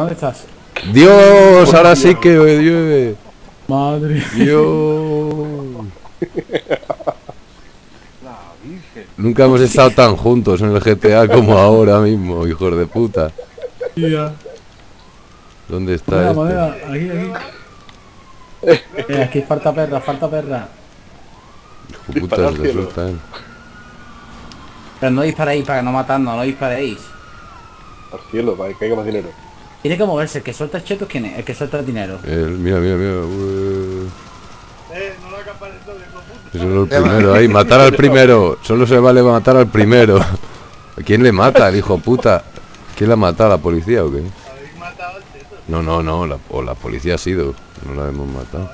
¿Dónde estás? Dios, ahora sí que llueve. Madre. Dios. Nunca hemos estado tan juntos en el GTA como ahora mismo, hijos de puta. ¿Dónde está Moneda, este? moneda. Aquí, aquí. Eh, aquí falta perra, falta perra. Hijo de puta, se le asusta, eh. Pero no disparéis para no matarnos, no disparéis. Al cielo, para que caiga más dinero. Tiene que moverse, el que suelta el cheto, ¿quién es? El que suelta el dinero. El- mira, mira, mira. ué. Eh, no lo. Ese es el primero ahí, matar al primero. Solo se vale matar al primero. ¿A quién le mata, el hijo puta? ¿Quién la mata? ¿La policía o qué? Habéis matado al cheto. No, no, no, la, o la policía ha sido. No la hemos matado.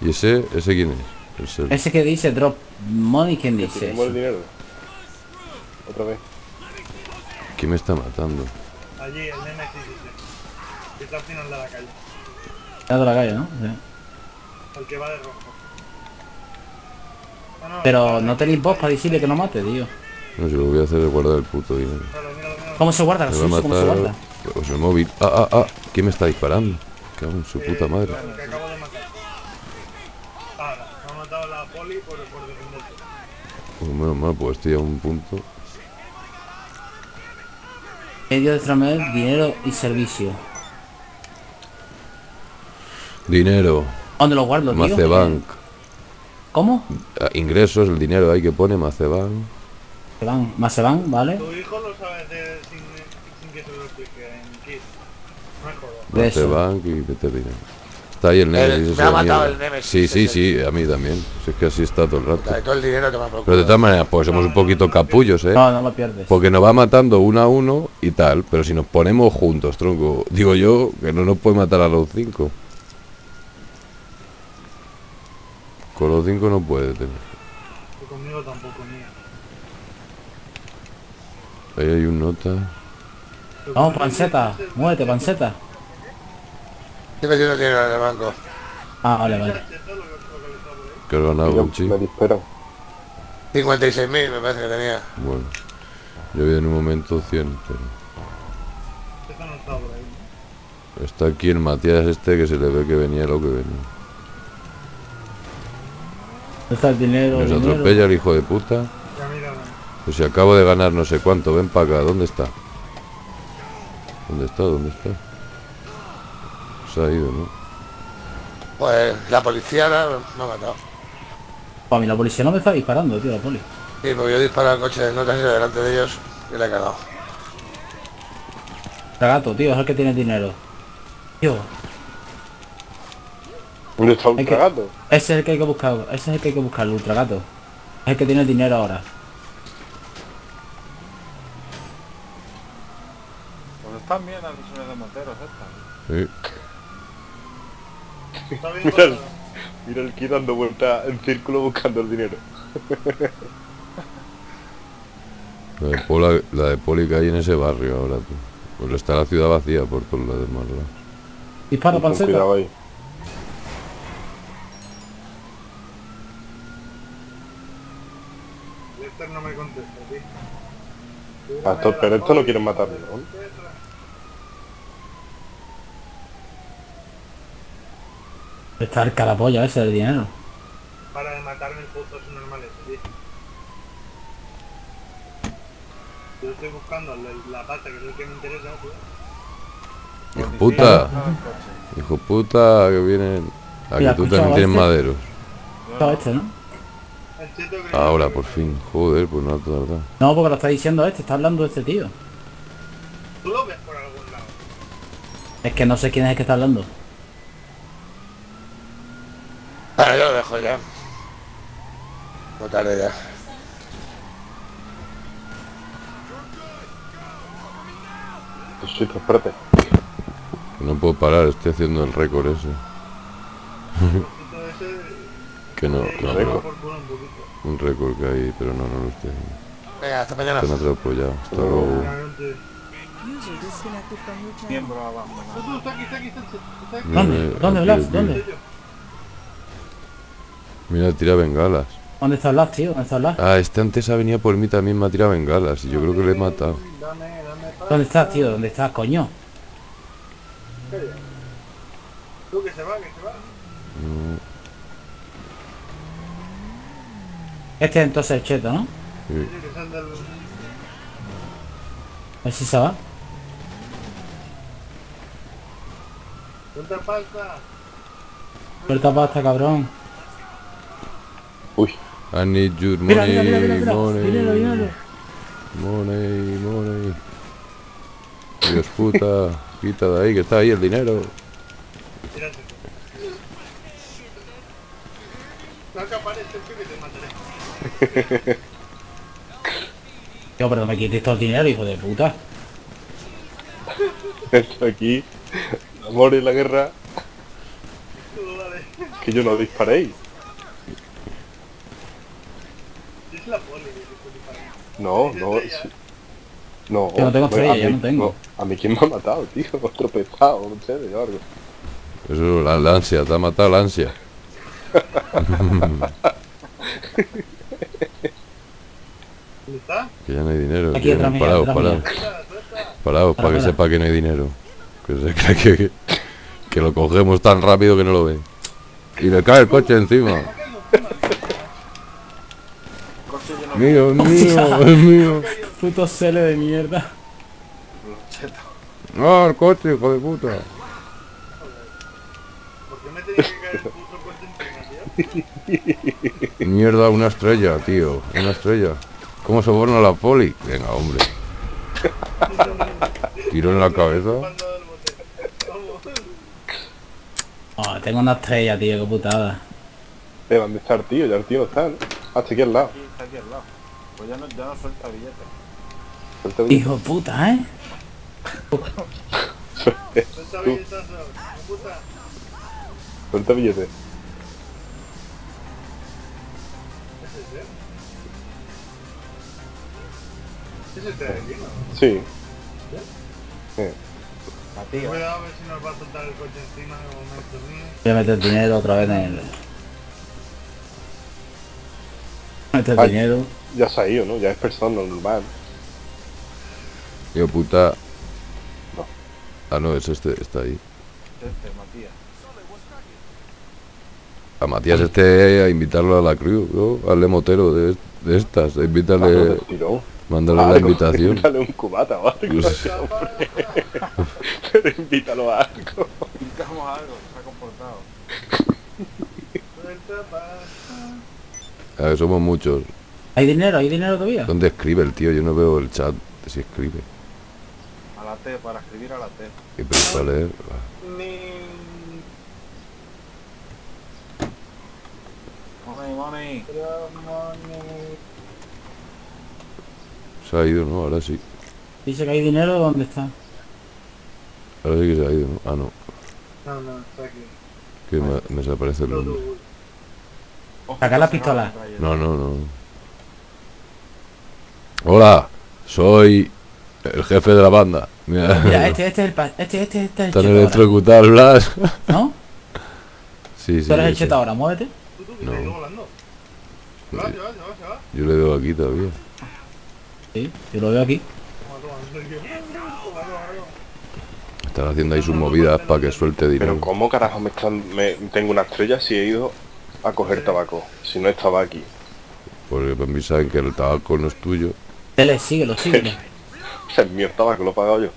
¿Y ese? ¿Ese quién es? Es el- Ese que dice drop money, ¿quién dice? El dinero. Otra vez. ¿Quién me está matando? Allí, el Nemesis ese. Que está al final de la calle. De la calle, ¿no? Sí. El que va de rojo. No, no, Pero no tenéis voz para decirle que no mate, tío. No sé, lo que voy a hacer es guardar el puto dinero. ¿Cómo se guarda? Me va a Jesús? ¿Cómo se guarda? matar... Pues el móvil. Ah, ah, ah. ¿Quién me está disparando? Cago en su puta madre. El que acabo de matar. Ahora, me ha matado la poli por, por defenderse. Pues menos mal, pues estoy a un punto. Medio de tramer, dinero y servicio. Dinero. ¿Dónde lo guardo, tío? Macebank. ¿Cómo? Ah, Ingresos, el dinero ahí que pone Macebank. Se van, ¿vale? Tu hijo lo sabe hacer sin, sin que se lo explique en Kiss. No. De eso. Macebank y vete dinero. Está ahí el Nemesis. me ha matado el Nemesis, Sí, sí, sí, a mí también. Si es que así está todo el rato. De todo el dinero que me ha procurado. Pero de todas maneras, pues somos un poquito capullos, ¿eh? No, no lo pierdes. Porque nos va matando uno a uno y tal, pero si nos ponemos juntos, tronco, digo yo que no nos puede matar a los cinco. Con los cinco no puede tener. Y conmigo tampoco, ni. Ahí hay un nota. Vamos, panceta. Muévete, panceta. Metiendo dinero en el banco. Ah, vale, vale. Que ha ganado Gucci. me disparan. 56.000 me parece que tenía. Bueno, yo vi en un momento 100, pero no está. ¿no? aquí el Matías este que se le ve que venía lo que venía. ¿Dónde está el dinero? Nos dinero? atropella el hijo de puta. Pues si acabo de ganar no sé cuánto, ven para acá, ¿dónde está? ¿Dónde está? ¿Dónde está? Se ha ido, ¿no? Pues la policía la- me ha matado. Para mí la policía no me está disparando, tío, la poli. Sí, porque yo disparé al coche de notas y delante de ellos y le he cagado. Tragato, tío, es el que tiene dinero. Tío, ¿Dónde está un Hay que- gato? ese es el que hay que buscar, ese es el que hay que buscar, el ultragato. Es el que tiene el dinero ahora. Pues están bien las misiones de monteros estas. Sí. Mira mira el Kid dando vueltas en círculo buscando el dinero. La de, Pola, la de Poli que hay en ese barrio ahora, tú. Pues está la ciudad vacía por todos los demás lados. Dispara, panceta. cuidado ahí. Lester no me contesta, tío. Pastor, pero esto no quieren matarme, ¿no? Está el carapolla ese del dinero. Para de matarme el puto es normal ese, tío. Yo estoy buscando la, la pata que es el que me interesa, tío. Hijo puta, hijo puta, que vienen. Aquí tú también tienes este. maderos. Todo este, ¿no? Ahora, por fin. Joder, pues no ha tardado. No, porque lo está diciendo este, está hablando este tío. Tú lo ves por algún lado. Es que no sé quién es el que está hablando. Bueno, yo lo dejo ya. No tarde ya. Sí, espérate. Que no puedo parar, estoy haciendo el récord ese. Que no, no, culo un poquito. un récord que hay, pero no, no lo estoy haciendo. Venga, hasta mañana. Te atropellado. Hasta luego. ¿Dónde? ¿Dónde, Blas? ¿Dónde? Mira, tira bengalas. ¿Dónde está el las, tío? ¿Dónde está el las? Ah, este antes ha venido por mí también me ha tirado bengalas y yo creo que le he matado. ¿Dónde estás, tío? ¿Dónde estás, coño? Tú que se va, que se va. Este es entonces el cheto, ¿no? sí. A ver si se va. ¿Cuánta pasta? Suelta pasta, cabrón. Uy, I need your money, mira, mira, mira, mira. money, Dinero, dinero. money, money. Dios puta, quita de ahí que está ahí el dinero. Tío, pero no me quites todo el dinero, hijo de puta. esto aquí. El amor y la guerra. Que yo no disparéis. Es la poli, que te disparan. No, ¿Tienes no. sí. No, Yo no tengo estrella, mí- no tengo. A mí quién me ha matado, tío. Otro pesado, no sé, de algo. Eso, la, la ansia, te ha matado la ansia. ¿Dónde está? Que ya no hay dinero. Aquí que. Suelta, suelta. paraos, para que Para, para. sepa que no hay dinero. Que se cree que, que lo cogemos tan rápido que no lo ve. Y le cae el coche encima. Mío, es mío, es mío. Puto cele de mierda. No, el coche, hijo de puta. ¿Por qué me tenía que caer el puto coche tío? Mierda, una estrella, tío. Una estrella. ¿Cómo soborna la poli? Venga, hombre. Tiro en la cabeza. Oh, tengo una estrella, tío, qué putada. Eh, ¿dónde está el tío? Ya el tío no está, ¿no? Hasta aquí al lado. Aquí, está aquí al lado. Pues ya no, ya no suelta billetes. Suelta bien. Hijo de puta, ¿eh? Suelta billetazo. ¿Qué puta? Suelta billete. ¿Qué es este de aquí, no? Sí. Tía. Cuidado a ver si nos va a soltar el coche encima en un momento mío. Voy a meter dinero otra vez en el... Meter Ay. dinero. Ya se ha ido, ¿no? Ya es persona normal. Yo puta. No. Ah, no, es este, está ahí. Este, Matías. A Matías este a invitarlo a la crew, ¿no? Hazle motero de, de estas, Ah, invítale, tiró. mándale la Algo, invitación. Dale un cubata o algo. Pues- Pero invítalo a algo. Pintamos algo, se ha comportado. Suelta pasta. A ver, somos muchos. ¿Hay dinero? ¿Hay dinero todavía? ¿Dónde escribe el tío? Yo no veo el chat de si escribe. A la T, para escribir a la T. Y pero para leer. Ni... Money, money. Se ha ido, ¿no? Ahora sí. Dice que hay dinero, ¿dónde está? Ahora sí que se ha ido, ¿no? Ah, no. No, no, está aquí. Que me, me desaparece el nombre. Saca la pistola. No, no, no. Hola, soy el jefe de la banda. Mira, Mira, este, este es el... pa- Este, este, este es el Están electrocutados, Blas. ¿No? Sí, sí. Tú eres el ese. cheto ahora, muévete. Tú, tú, que No. Yo le veo aquí todavía. Sí, yo lo veo aquí. Están haciendo ahí sus movidas para que suelte Pero dinero. ¿cómo carajo me están, me, tengo una estrella si he ido a coger tabaco? Si no estaba aquí. Porque para mí saben que el tabaco no es tuyo. Sele, síguelo, síguelo. O sea, el mío el tabaco lo he pagado yo.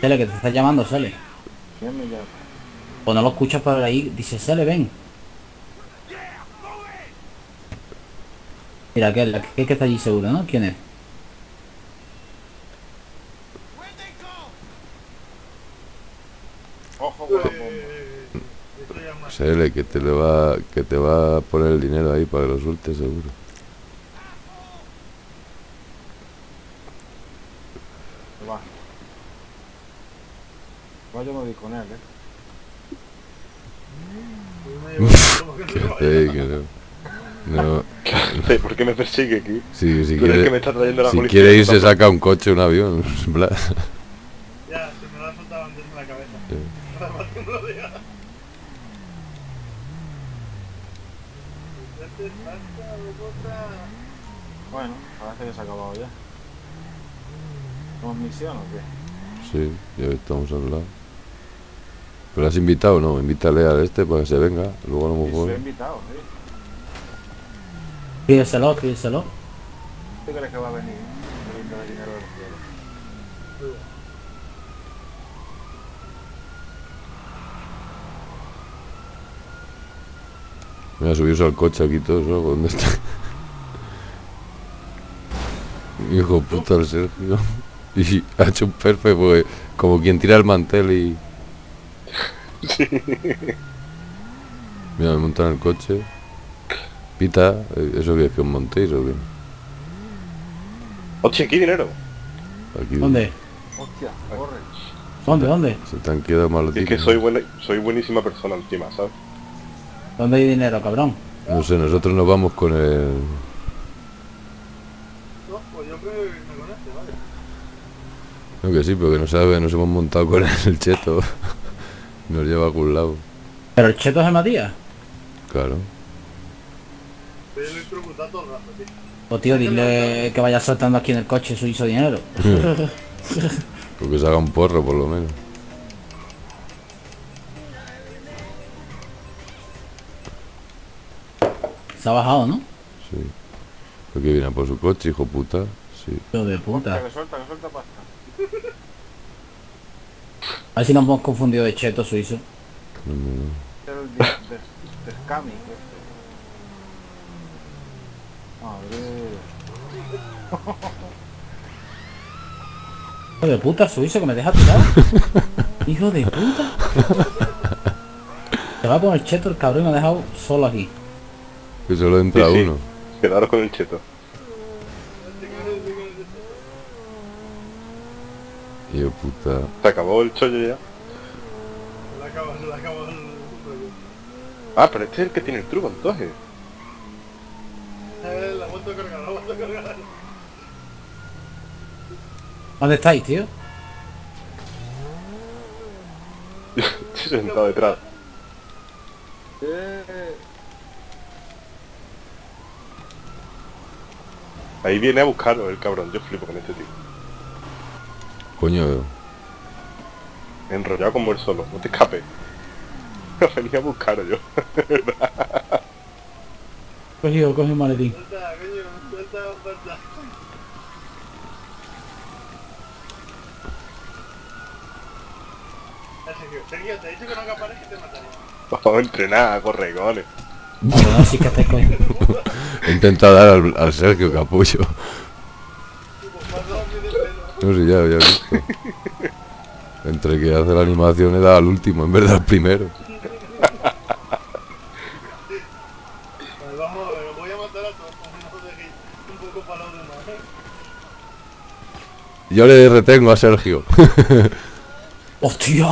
Sele, que te está llamando, Sele. ¿Quién me llama? O no lo escuchas por ahí, dice Sele, ven. Mira, aquel, aquel que está allí seguro, ¿no? ¿Quién es? Ojo con la bomba. Eh, Sele, que te le va, que te va a poner el dinero ahí para que lo sueltes seguro. Se va. Va, yo no di con él, eh. Me que no. No, ¿Por qué me persigue aquí? sí, si el que me quiere, está trayendo la si policía. quiere ir se saca un coche, un avión. parece que se ha acabado ya. ¿Tenemos misión o qué? Sí, ya estamos al lado. ¿Pero has invitado no? Invítale al este para que se venga. Luego a lo Sí, mejor... soy invitado, sí. Pídeselo, pídeselo. ¿Tú crees que va a venir? De dinero del cielo. Mira, subirse al coche aquí todo eso. ¿Dónde está? Hijo puta el Sergio. Y ha hecho un perfect pues, como quien tira el mantel y... Mira, me montan en el coche. Pita, eh, ¿eso qué es que os montéis o qué? Hostia, aquí dinero. Aquí ¿Dónde? Hostia, corre. ¿Dónde? ¿Dónde? Se te han quedado malos Es que soy buena, soy buenísima persona encima, ¿sabes? ¿Dónde hay dinero, cabrón? No sé, nosotros nos vamos con el... No, pues que sí, pero que no sabe, nos hemos montado con el cheto. Nos lleva a algún lado. ¿Pero el cheto es el Matías? Claro. El rato, tío. O tío, dile que vaya soltando aquí en el coche su hizo dinero. Porque se haga un porro, por lo menos. Se ha bajado, ¿no? Sí. Porque viene a por su coche, hijo puta. Sí. Hijo de puta. que suelta, que suelta pasta. A ver si nos hemos confundido de cheto suizo. No, no, no. Es el de, de, de Scami, este. Madre. Hijo de puta suizo que me deja tirado. Hijo de puta. Se va con el cheto el cabrón y me ha dejado solo aquí. Que solo entra Sí, sí. uno. Quedaros con el cheto. Hijo puta. Se acabó el chollo ya. Se le acaba, se le acaba el rollo. Ah, pero este es el que tiene el truco, entonces. Eh, la vuelto a cargar, la vuelto a cargar. ¿Dónde estáis, tío? Estoy sentado detrás. Eh, Ahí viene a buscarlo el cabrón. Yo flipo con este tío. Coño, Enrollado como él solo. No te escapes. Venía a buscarlo yo. Cogido, coge un maletín. Suelta, coño, suelta, suelta. Sergio, Sergio, te he dicho que no acapares que te mataré. Vamos a entrenar a corregones. No, no, sí que cogiendo. he intentado dar al, al Sergio Capullo. Tipo, más rápido de pelo. No sé, ya, ya he visto. Entre que hace la animación he dado al último, en vez de al primero. Vale, vamos a ver, os voy a matar a todos, no os dejéis un poco para los demás. Yo le retengo a Sergio. ¡Hostia!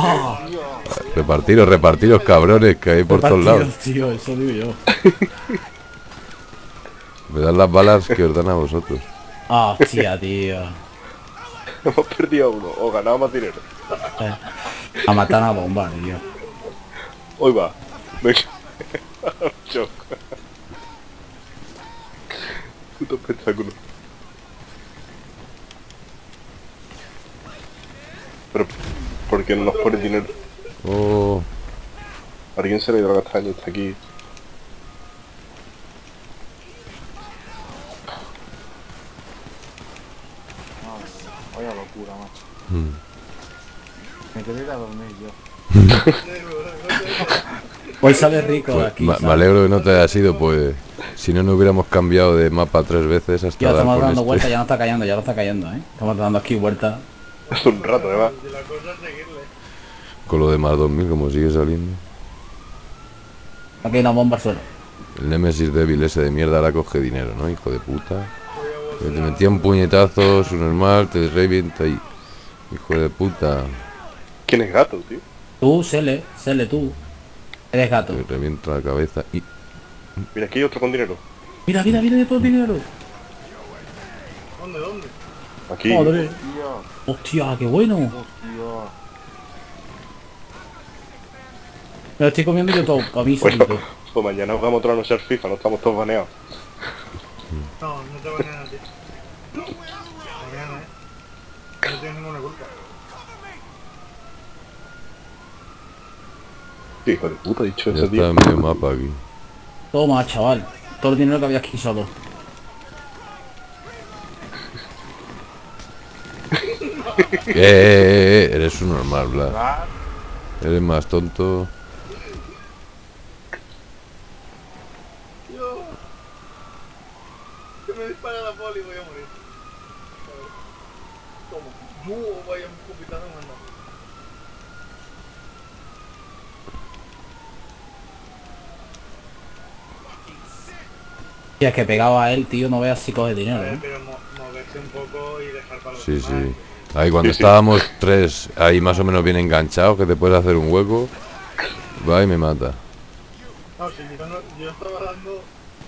repartiros, repartiros, cabrones, que hay por todos lados. Tío, eso digo yo. Me dan las balas que os dan a vosotros. Ah, hostia, tío. Hemos perdido uno. O ganado más dinero. Eh, A matar a bomba, tío. Hoy va. Venga. Shock. Puto espectáculo. Pero, ¿por qué no nos pone dinero? Oh, Alguien se le dio la castaña y está aquí. madre mía, vaya locura, macho. mm. Me quiero ir a dormir yo. Hoy sale rico Pues, aquí. me alegro que no te haya sido, pues si no, no hubiéramos cambiado de mapa tres veces hasta Ya estamos dando este. vueltas, ya no está cayendo, ya no está cayendo, ¿eh? Estamos dando aquí vueltas. Hace un rato, es seguirle. Con lo de más 2000, como sigue saliendo. Aquí hay una bomba al suelo. El Nemesis débil ese de mierda ahora coge dinero, ¿no? Hijo de puta. Que te metían puñetazos, un normal, te revienta y... Hijo de puta. ¿Quién es gato, tío? Tú, Sele, Sele, tú. Eres gato. Te revienta la cabeza y... Mira, aquí hay otro con dinero. Mira, mira, mira de todo el dinero. ¿Dónde, dónde? Aquí. Madre. Tío, Hostia, qué bueno. hostia. Me lo estoy comiendo yo todo, para mí Bueno, pues mañana jugamos otra noche al FIFA, no estamos todos baneados. No, no te banean a ti. Mañana, eh. Sí, hijo de puta, dicho Ya eso, está tío. en medio mapa aquí. Toma, chaval. Todo el dinero que había aquí solo. Eh, eh, eh, eres un normal, Blas. Eres más tonto. Yo... Que me dispara la poli y voy a morir. Toma. Yo vaya un cupitazo manda. Si es que pegaba a él, tío, no veas si coge dinero, ver, ¿eh? pero mo moverse un poco y dejar para los Sí, demás. sí. Ahí cuando Sí, sí. estábamos tres, ahí más o menos bien enganchados, que te puedes hacer un hueco. Va y me mata. No, si yo, no, yo estaba dando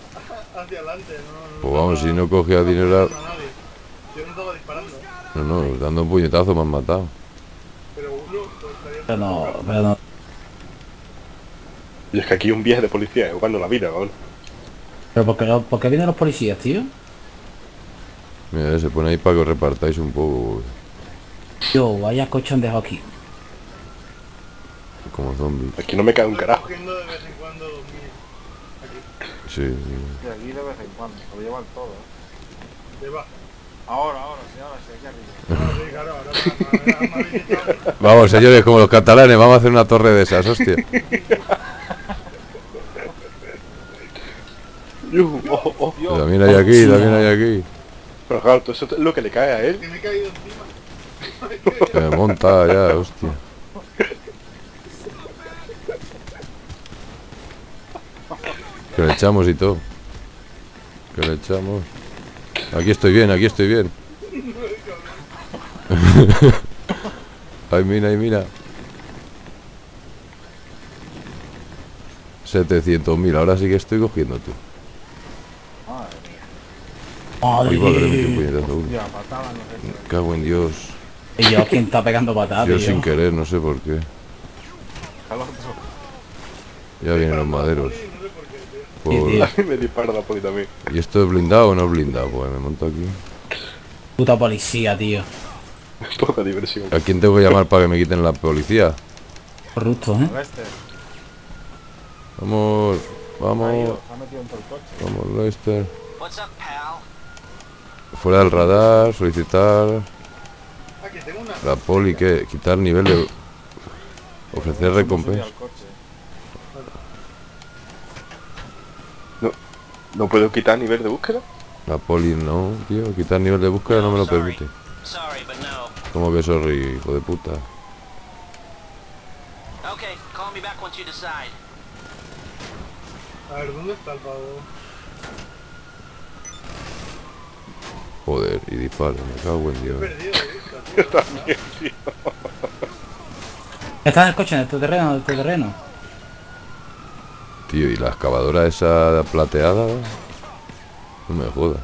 hacia adelante, no, no Pues vamos, estaba- si no cogía dinero, a. Yo no estaba disparando, no, no, dando un puñetazo me han matado. pero uno pues, Pero no, pero no. Y es que aquí un viaje de policía jugando la vida, cabrón. Pero ¿por qué, no- por qué vienen los policías, tío? Mira, se pone ahí para que os repartáis un poco, Yo, vaya coche han dejado aquí. como zombies. Aquí no me cae un carajo. cogiendo de vez en cuando 2000 aquí. Sí, sí. de aquí de vez en cuando. Lo llevan todo, ¿eh? Lleva. Ahora, ahora, sí, ahora sí, aquí arriba. Vamos, señores, como los catalanes, vamos a hacer una torre de esas, hostia. Yuhu. También hay aquí, también hay aquí. Pero claro, todo eso es lo que le cae a él. Que me he caído encima. Que me monta ya, hostia. Que le echamos y todo. Que le echamos. Aquí estoy bien, aquí estoy bien. Ay, mira, ay, mira. 700.000, ahora sí que estoy cogiendo tú. Madre Uy, puñetazo patada no sé. Cago en Dios. Y yo, ¿quién está pegando patadas, Yo tío? sin querer, no sé por qué. Ya vienen los maderos. Por me dispara la poli también. ¿Y esto es blindado o no es blindado? Pues me monto aquí. Puta policía, tío. Poca diversión. ¿A quién tengo que llamar para que me quiten la policía? Corrupto, ¿eh? Lester, Vamos, vamos, vamos, Lester. Fuera del radar, solicitar que tengo una... la poli, que quitar nivel de... Ofrecer recompensa. coche. ¿No puedo quitar nivel de búsqueda? La poli no, tío, quitar nivel de búsqueda no me lo permite. No. Como que sorry, hijo de puta. A ver, ¿dónde está el pavo? Joder, y disparo, me cago en Dios. Está en el coche, en este terreno, en este terreno. Tío, y la excavadora esa plateada, no me jodas.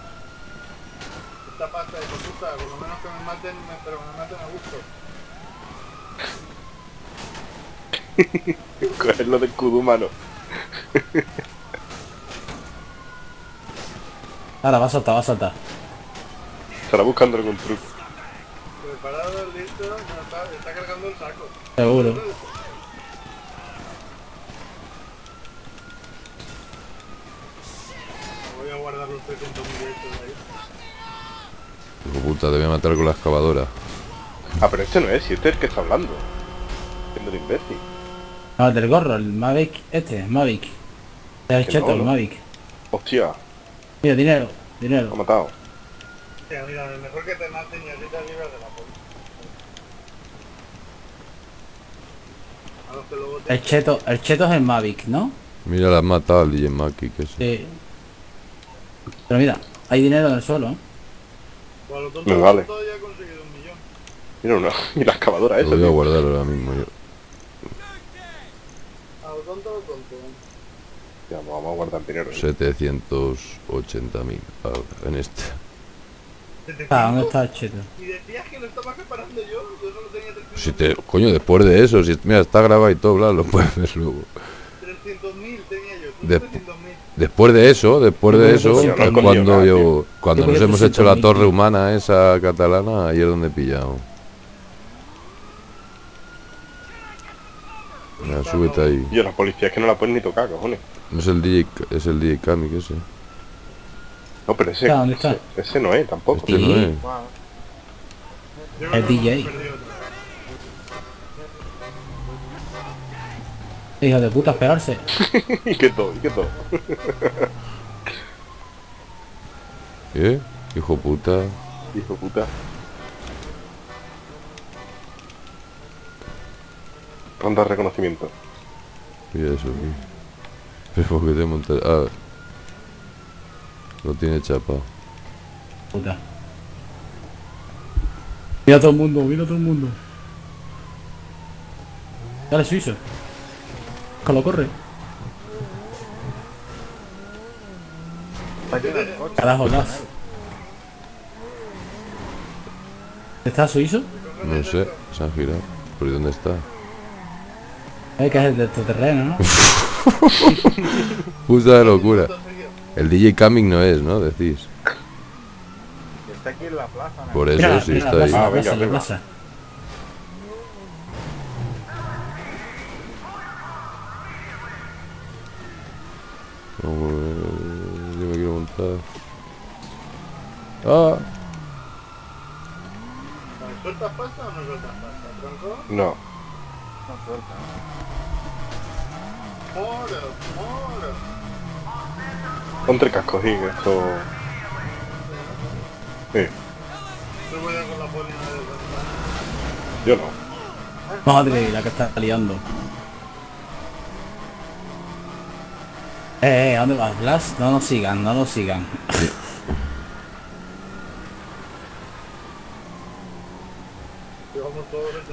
Esta pasta de puta, por lo menos que me maten, me- pero que me maten a gusto. Cogerlo de escudo humano. Ahora, va a saltar, va a saltar. Estará buscando algún truco. Preparado, listo, no, está, está cargando el saco. Seguro. Voy a guardar los 300 mil estos ahí. Hijo puta, te voy a matar con la excavadora. Ah, pero este no es, si este es el que está hablando. Siendo el imbécil. No, el del gorro, el Mavic, este, Mavic. El cheto, no, el no. Mavic. Hostia, Mira, dinero, lo ha dinero. Matado. Mira, mira, mejor que te maten y así te libras de la policía. A los que luego te... El cheto, el cheto es el Mavic, ¿no? Mira, la has matado al DJ Maki, que sí. Sí. Pero mira, hay dinero en el suelo, ¿eh? Me tontos vale. todavía he conseguido un millón. Mira una. Y la excavadora Lo esa, voy a guardar ahora mismo yo. A tontos, a los tontos. Ya, pues vamos a guardar dinero. ahí. 780.000 ahora, en este. Ah, ¿dónde está el cheto? Y decías que lo estaba preparando yo, yo solo tenía 300.000 Si te, coño, después de eso, si mira, está grabado y todo, claro, lo puedes ver luego. 300.000 tenía yo, De- 300.000. Después de eso, después de Yo eso, es no cuando yo, tío. cuando Yo nos hemos hecho la torre humana esa catalana, ahí es donde he pillado. Venga, súbete ahí. Y a la policía es que no la pueden ni tocar, cojones. No es el DJ, es el DJ Kami que ese. No, pero ese, ¿dónde está? ese, ese no es tampoco. Este no es. El DJ. Hijo de puta, esperarse. y que todo, y que todo. ¿Eh? Hijo puta. Hijo puta. Ronda de reconocimiento. Mira eso, aquí. Pero ¿por qué te montas? Ah. Lo tiene chapado. Puta. Mira a todo el mundo, mira a todo el mundo. Dale, suizo. Que lo corre. Carajo, gas. ¿Está suizo? No sé, se han girado. ¿Pero dónde está? Es que es el de tu terreno, ¿no? Puta de locura. El DJ Coming no es, ¿no? Decís. Está aquí en la plaza. ¿no? Por eso Mira, sí mira, está la ahí. plaza, Ah, venga, plaza, plaza. Ver, Yo me quiero montar. Ah, ¿Sueltas pasta o no sueltas pasta? ¿Tronco? No. No suelta. ¡Moro! ¡Moro! Ponte el casco, sí, que esto... Sí, Yo no. Madre, la que está liando. Eh, eh, ¿a dónde vas, Blas? No nos sigan, no nos sigan.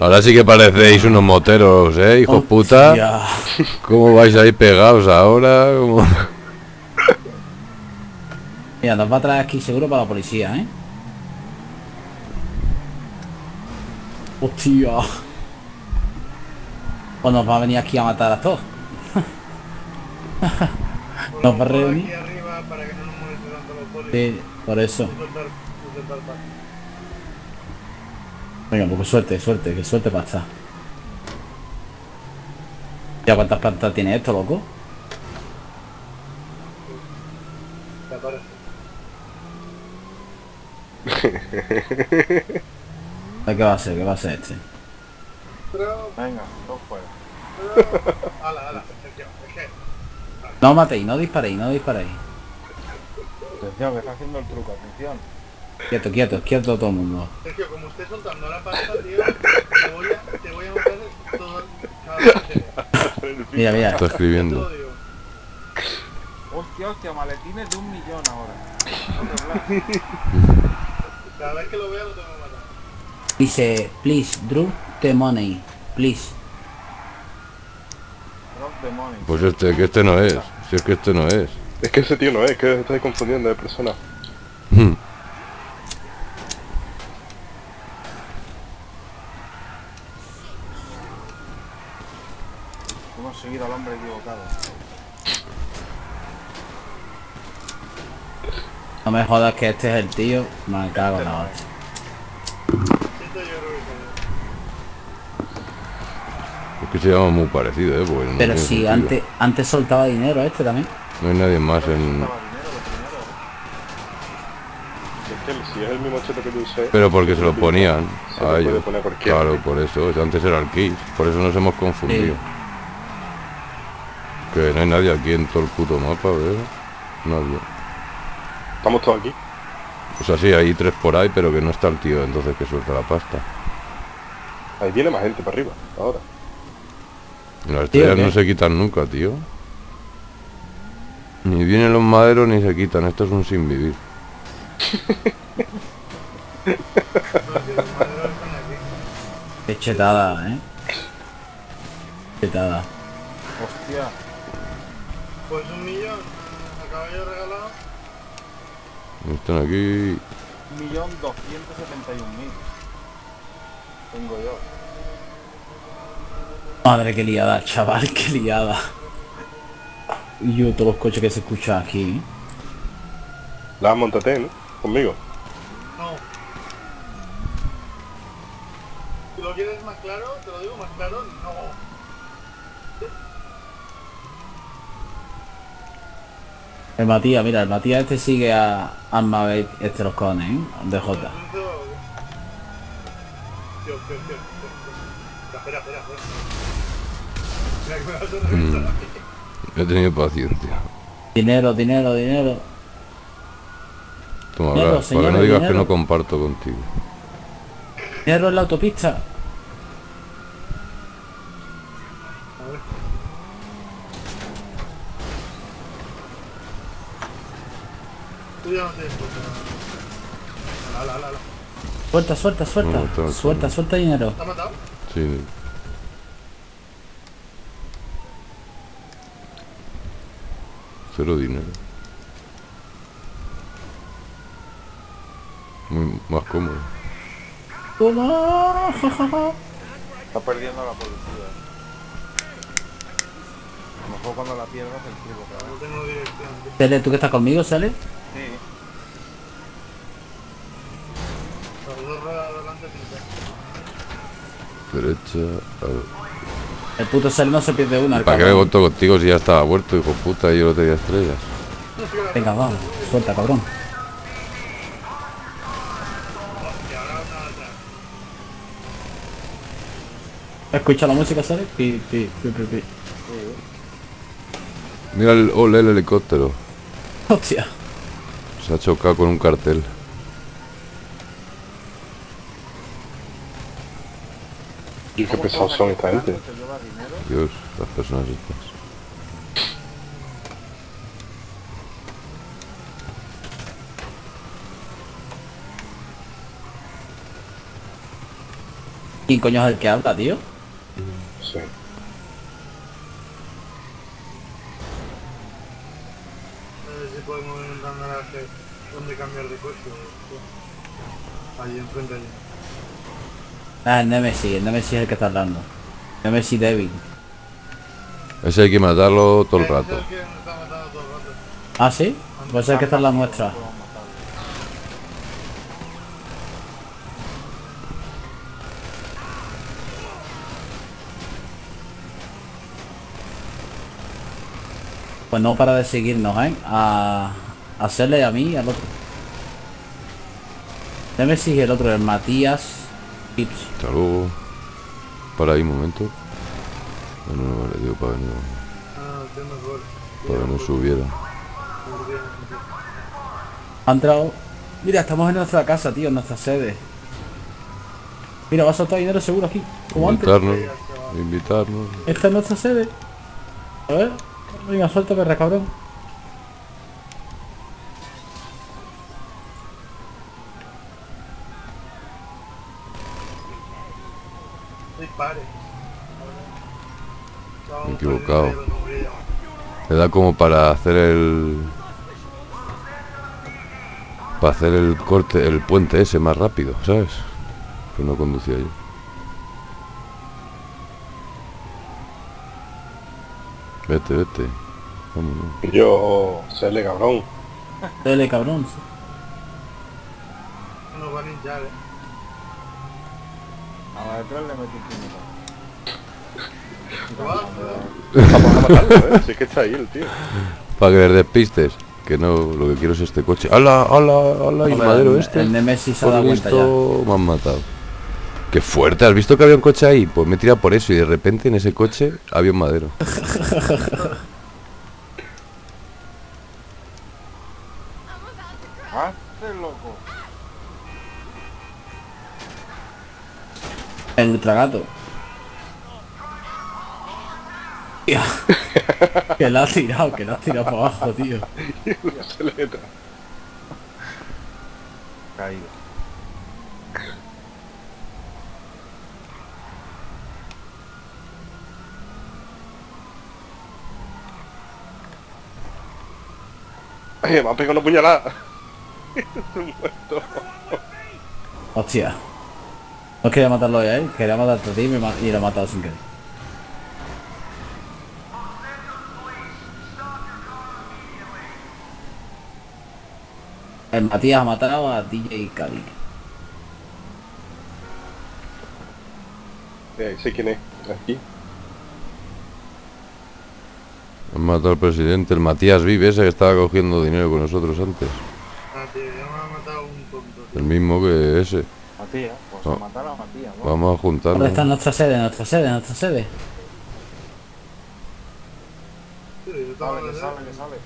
Ahora sí que parecéis unos moteros, ¿eh? Hijos puta. Hostia. ¿Cómo vais ahí pegados ahora? ¿Cómo- Mira, nos va a traer aquí seguro para la policía, ¿eh? Hostia. Pues nos va a venir aquí a matar a todos. nos va a reunir. Sí, por eso. Venga, pues suerte, suerte, que suerte estar. Ya cuántas plantas tiene esto, loco. Te aparece. ¿Qué va a ser? ¿Qué va a ser este? Venga, todo fuera. Ala, ala. No matéis, no disparéis, no disparéis. Atención, que está haciendo el truco, atención. Quieto, quieto, quieto todo el mundo. Sergio, como estés soltando la pasta, tío, te voy a, te voy a matar todo cada vez. Mira, mira. Está escribiendo. Hostia, hostia, maletines de un millón ahora. Cada vez que lo vea lo tengo que matar. Dice, please, drop the money, please. Drop the money. Pues este, que este no es. Si es que este no es. Es que ese tío no es, que estáis confundiendo de persona. Hmm. Hemos seguido al hombre equivocado. No me jodas que este es el tío. Me cago en la Es que se llama muy parecido, ¿eh? Porque no Pero si antes, antes soltaba dinero este también. No hay nadie más en... Si es el mismo cheto que yo usé... Pero porque se lo ponían Se a lo puede ellos. Claro, por eso. Antes era el Kiss. Por eso nos hemos confundido. Sí. Que no hay nadie aquí en todo el puto mapa, ¿verdad? Nadie. Estamos todos aquí. O sea, sí, hay tres por ahí, pero que no está el tío entonces que suelta la pasta. Ahí viene más gente para arriba, ahora. Las estrellas no se quitan nunca, tío. Ni vienen los maderos ni se quitan. Esto es un sin vivir. Los que los maderos están aquí. Qué chetada, eh. Chetada. Hostia, Pues un millón Están aquí. un millón doscientos setenta y un mil. Tengo yo. Madre que liada, chaval, qué liada. yo todos los coches que se escuchan aquí. La montate, ¿no? Conmigo. No. Si lo quieres más claro, no. El Matías, mira, el Matías este sigue a Armabel este los cones, ¿eh? De J. Reventar. He tenido paciencia. Dinero, dinero, dinero. Toma, Dinero, para que no digas que no comparto contigo. Dinero en la autopista. Tú ya no tienes puesto. Ala, ala, ala. Suelta, suelta, suelta. No, está- Suelta, suelta dinero. ¿Te ha matado? Sí. Cero dinero. Muy más cómodo. Toma. Está perdiendo la policía. A lo mejor cuando la pierdas el truco, No tengo dirección. Sele, ¿tú que estás conmigo, Sele? Sí. Las dos ruedas adelante sin Derecha. El puto Sele no se pierde una. ¿Para qué me voto contigo si ya estaba muerto, hijo puta? Y yo no tenía estrellas. Venga, vamos. Suelta, cabrón. Escucha la música, Sele. Pi, pi, pi, pi, pi. Mira el, ole, el helicóptero. Hostia. Se ha chocado con un cartel. Y qué pesados son esta gente. Dios, las personas estas. ¿Quién coño es el que habla, tío? Sí. A ver si podemos ir a un garaje donde cambiar de coche. tío. Allí enfrente allí. Ah, el Nemesis. El Nemesis es el que está hablando. Nemesis Devil. Ese hay que matarlo todo el rato. Es. ¿Ah, sí? Pues el que está en la nuestra. Pues no para de seguirnos, ¿eh? A, a hacerle a mí y al otro. Nemesis y el otro, el Matías Pips. Hasta luego. Para ahí un momento. No, no, no, vale, digo para Ah, gol. para que no subiera. Ha entrado. Mira, estamos en nuestra casa, tío, en nuestra sede. Mira, va a soltar dinero seguro aquí. Como antes. Invitarnos. Invitarnos. Esta es nuestra sede. A ver. Venga, suelta perra, cabrón. No brilla. Le da como para hacer el... Para hacer el corte, el puente ese más rápido, ¿sabes? Que no conducía yo. Vete, vete. Vámonos. Yo, serle cabrón. Dele, cabrón. Van a hinchar, eh. A tres le metí vas, Vamos a matarlo, ¿eh? Si es que está ahí el tío. Para que les despistes. Que no, lo que quiero es este coche. ¡Hala, hala, hala! ¿Y el madero este? El Nemesis se ha dado cuenta ya. me han matado. Qué fuerte, ¿has visto que había un coche ahí? Pues me he tirado por eso y de repente en ese coche había un madero. El ultragato. que la ha tirado, que la ha tirado para abajo, tío. Caído. Ay, me han pegado una puñalada. Estoy muerto. Hostia. No quería matarlo ya, ¿eh? Quería matarte a ti y, me ma- y lo he matado sin querer. El Matías ha matado a DJ Cali. Eh, sé quién es. Aquí. Han matado al presidente, el Matías Vive, ese que estaba cogiendo dinero con nosotros antes. Ah, tío, ya me ha matado un tonto. tío. El mismo que ese. Matías, pues No. a matar a Matías. ¿no? Vamos a juntarnos. ¿Dónde está nuestra sede? Nuestra sede, nuestra sede. Sí, yo estaba Sale, que sale, que sale.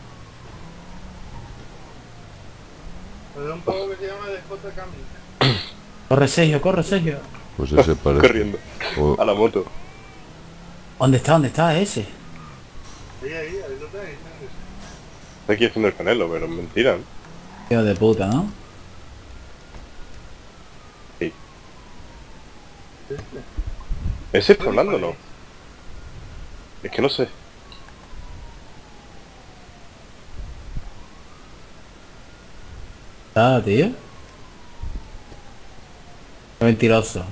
Había un pavo que se llama DJ Camino. Corre Sergio, corre Sergio. Pues ese parece. Corriendo. O- A la moto. ¿Dónde está? ¿Dónde está ese? Ahí, ahí, ahí lo tenéis. aquí haciendo el canelo, pero es mentira. ¿no? Tío de puta, ¿no? ¿Ese está hablando o no? Es que no sé. Ah, tío. Qué mentiroso.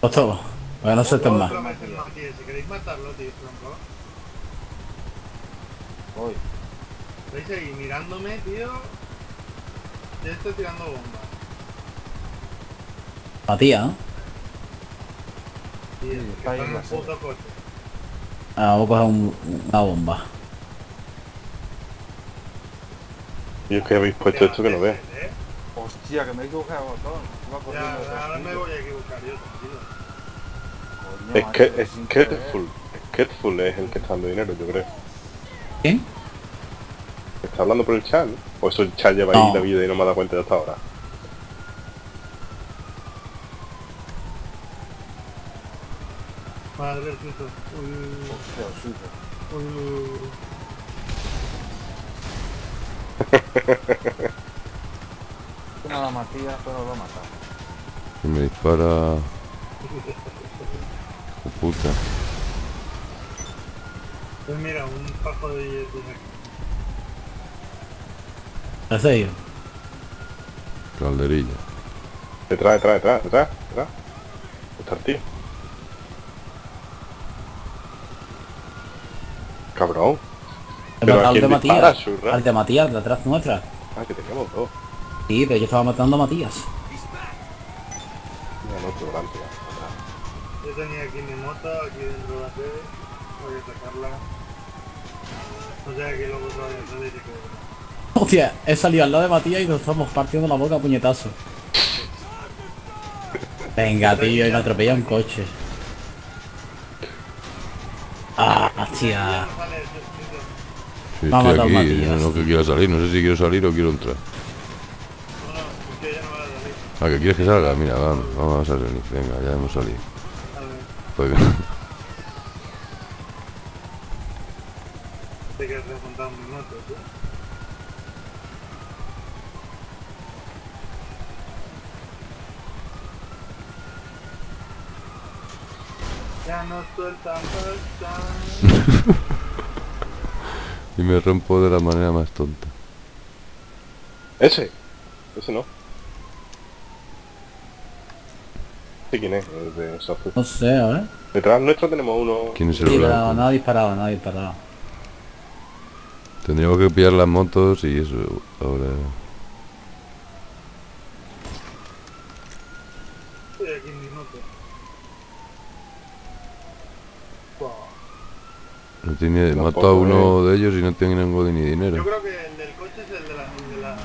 Os tomo. Para que no más. Vez el Matías, si queréis matarlo, tío, tronco. Voy. Estáis ahí mirándome, tío. Ya estoy tirando bombas. Matías, ¿no? Tío, Sí, está está en sede. puto coche. Ah, vamos a coger un- una bomba. Y es que habéis puesto esto que no. ¿eh? Hostia, que me he equivocado de botón. Iba Ya, ahora me voy a equivocar yo, tranquilo. Coño, Es que que es sin querer. Ketful. Ketful es el que está dando dinero, yo creo. ¿Quién? ¿Está hablando por el chat? ¿no? ¿O eso el chat lleva No. ahí la vida y no me ha dado cuenta de hasta ahora? Madre del. Uy, uy, Hostia, que nada, Matías, pero lo matado. que me dispara. Oh, puta. Pues mira, un fajo de billetes. ¿En serio? Calderilla. Detrás, detrás, detrás, detrás, detrás. Está el tío. Cabrón. He Pero matado ¿a al de dispara, Matías. Al de Matías, detrás nuestra. Ah, que teníamos dos. Sí, pero yo estaba matando a Matías. Mira, no, otro delante. atrás. Yo tenía aquí mi moto, aquí dentro de la sede. Voy a sacarla. O sea que luego todavía se dice que... Hostia, he salido al lado de Matías y nos estamos partiendo la boca a puñetazo. Venga, tío, y me atropella un coche. Ah, hostia. No sale eso, escrito. Sí, estoy aquí. No, no que quiero salir. No sé si quiero salir o quiero entrar. No, no, es que ya no va a salir. Ah, que quieres que salga. Mira, vamos, vamos a salir. Venga, ya hemos salido. A ver, Pues, te quedas remontado mi moto, ¿sí? Ya no sueltan pasta. y me rompo de la manera más tonta. Ese. Ese no. ¿Sí quién es? Es de Safu. No sé, a ver. Detrás nuestro tenemos uno. ¿Quién es el Sí, pero blanco? no ha disparado, no ha disparado. Tendríamos que pillar las motos y eso. Ahora. Estoy aquí en mi moto. Buah. No tiene, Tampoco, mato a uno de ellos y no tengo ni Yo dinero. creo que el del coche es el de la... El de la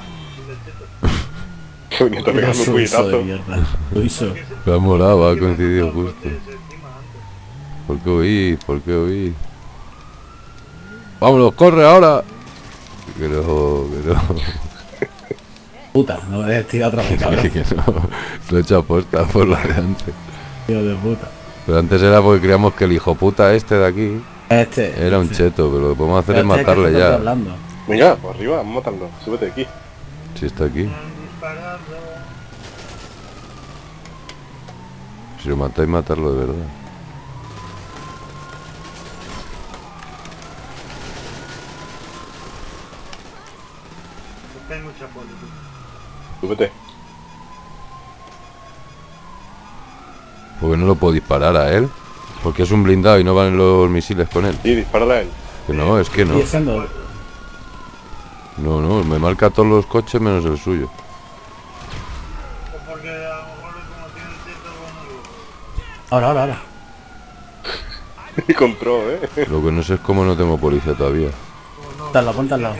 el del a pegarme un. Suizo. Porque ese- Me ha coincidido justo. el. ¿Por qué oí? ¿Por qué oí? ¡Vámonos, corre ahora! Que no, que no. Puta, no me dejes tirar otra vez, cabrón. que no. Lo he hecho aposta por la de antes. Tío de puta. Pero antes era porque creíamos que el hijo puta este de aquí Este. era un este. cheto, pero lo que podemos hacer es Este que matarle ya. hablando. Venga, por arriba, vamos a matarlo. Súbete aquí. Si está aquí. Si lo matáis, matarlo de verdad. Súbete. Porque no lo puedo disparar a él. Porque es un blindado y no van los misiles con él. Sí, dispárale a él. Que no, es que no. No, no, me marca todos los coches menos el suyo. Pues porque a lo mejor como tiene el texto bueno, Ahora, ahora, ahora. Control, eh. Lo que no sé es cómo no tengo policía todavía. pues. Ponte al lado, ponte al.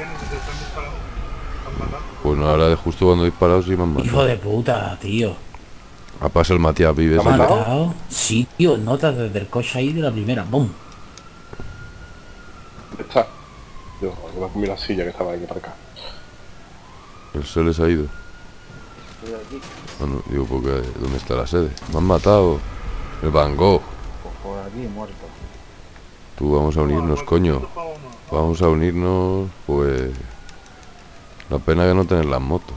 Pues no, ahora de justo cuando he disparado sí me han Hijo de puta, tío. A paso el Matías vive. ¿Ha. ¿Me matado? Sí, tío, notas desde el coche ahí de la primera. ¡Bum! ¿Dónde está? Yo, voy a comer la silla que estaba ahí para acá. El sol se ha ido. Estoy aquí. Ah, no, digo, porque ¿dónde está la sede? Me han matado. El Van Gogh. Pues por aquí, muerto. Tú vamos a unirnos, coño. Vamos a unirnos, pues... La pena que no tener las motos.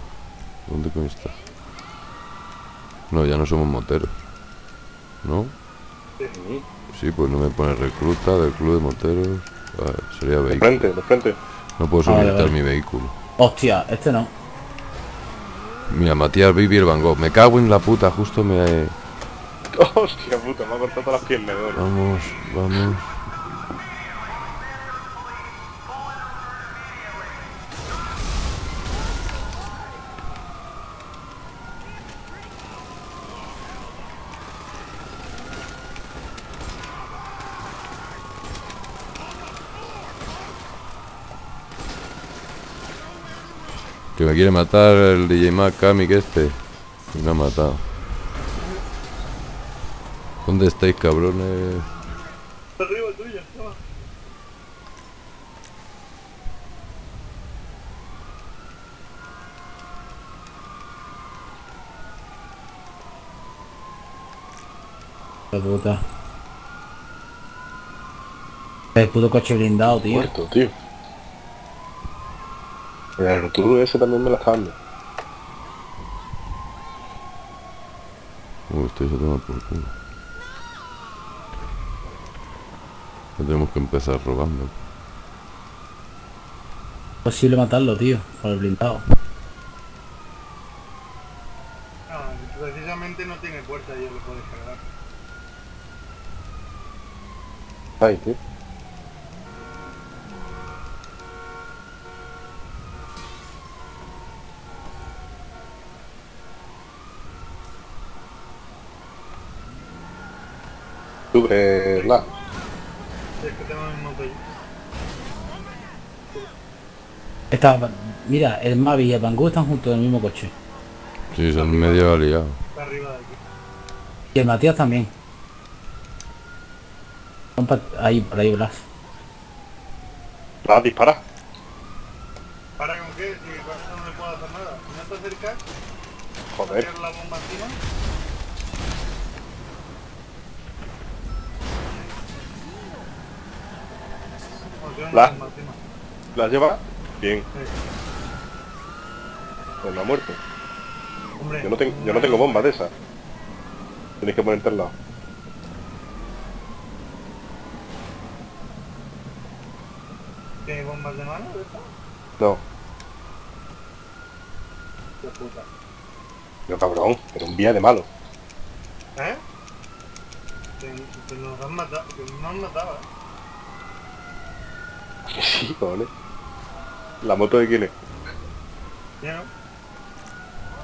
¿Dónde coño está? No, ya no somos moteros. ¿No? Sí. Sí, pues no me pone recluta del club de moteros. Ah, sería De vehículo. frente, de frente. No puedo Ah, vale, suministrar vale. mi vehículo. Hostia, este no. Mira, Matías Vivi el Van Gogh. Me cago en la puta, justo me... Hostia puta, me ha cortado todas las piernas. de. Vamos, vamos. Que me quiere matar el DJ Mac Kami que este. Y me ha matado. ¿Dónde estáis, cabrones? Arriba tuyo, toma. Hijo de puta. El puto coche blindado, tío. Muerto, tío. El rotulo ese también me la está dando. Uy, estoy a tomar por culo. Ya tenemos que empezar robando. Posible matarlo, tío, con el blindado. Ah, precisamente no tiene puerta y ya lo puedes cargar. Ay, tío. Sube la. Si es que tengo mi moto allí. Esta, mira, el Mavi y el Bangú están juntos en el mismo coche. Sí, han medio aliado. Está arriba de aquí. Y el Matías también. Son Ahí, por ahí, Blas. La dispara. ¿Para con qué? Si con eso no le puedo hacer nada. Si no te acercas, Joder. la bomba encima. La- bomba encima. ¿La lleva? Sí. Pues no ha muerto. Hombre, Yo no, tengo, yo no tengo bomba de esa. Tienes que ponerte al lado. ¿Tienes bombas de mano de esta? No. Qué puta. Pero cabrón, era un día de malo. ¿Eh? Que, que nos han matado, que nos han matado, ¿eh? Que sí, cojones. ¿La moto de quién es? ¿Sí, no?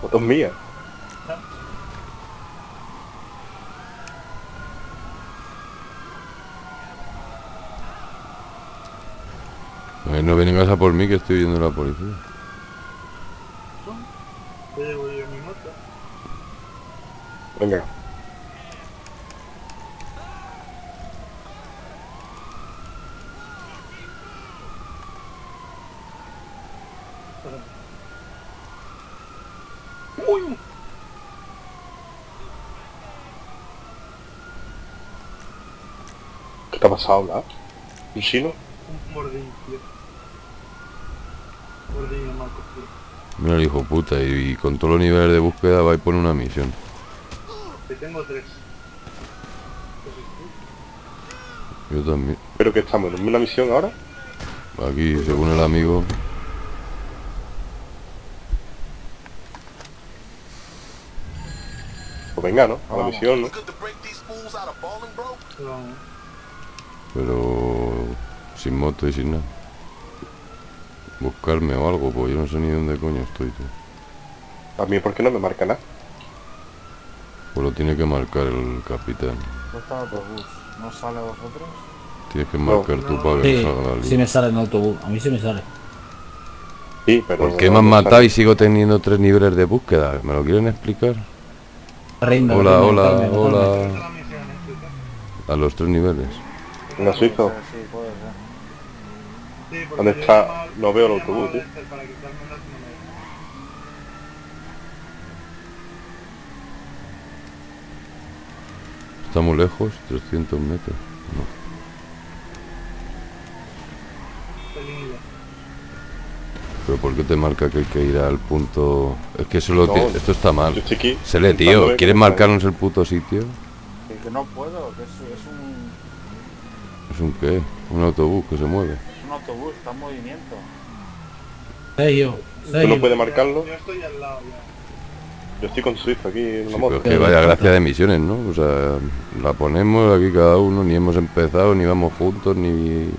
Moto es mía. A ver, no vengas a por mí que estoy viendo la policía. Yo llevo yo mi moto. Venga. ¡Uy! ¿Qué te ha pasado, la? ¿Un chino? Un bordillo, tío. Mira el hijo puta, y, y con todos los niveles de búsqueda va y pone una misión. Que tengo tres. Yo también. Pero que estamos en una misión ahora. Aquí, según el amigo, Pues venga, ¿no? A la Vamos. misión, ¿no? Pero sin moto y sin nada. Buscarme o algo, pues yo no sé ni dónde coño estoy, tú. A mí, ¿por qué no me marca nada? Pues lo tiene que marcar el capitán. ¿No sale a vosotros? Tienes que marcar tú para que Sí, salga la luz. sí me sale en autobús. A mí sí me sale. Sí, pero... ¿Por qué me han no matado y sigo teniendo tres niveles de búsqueda? ¿Me lo quieren explicar? Rindo, Hola, rindo, hola, calme, hola. A los tres niveles. ¿La suizo? Sí, sí, puede ser. Sí, ¿Dónde está? No veo el autobús, tío. Está muy lejos, 300 metros. No. Pero ¿por qué te marca que hay que ir al punto...? Es que eso lo No, esto está mal. Aquí. Se le, tío. ¿Quieres marcarnos el puto sitio? Que, que no puedo, que es, es un, ¿Es un qué? Un autobús que se mueve. Un autobús, está en movimiento. Sergio, ¿Tú Sergio. no puedes marcarlo? Yo estoy al lado ya. Yo estoy con Swift aquí en Sí, la pero moto. es que vaya gracia de misiones, ¿no? O sea, la ponemos aquí cada uno, ni hemos empezado, ni vamos juntos, ni...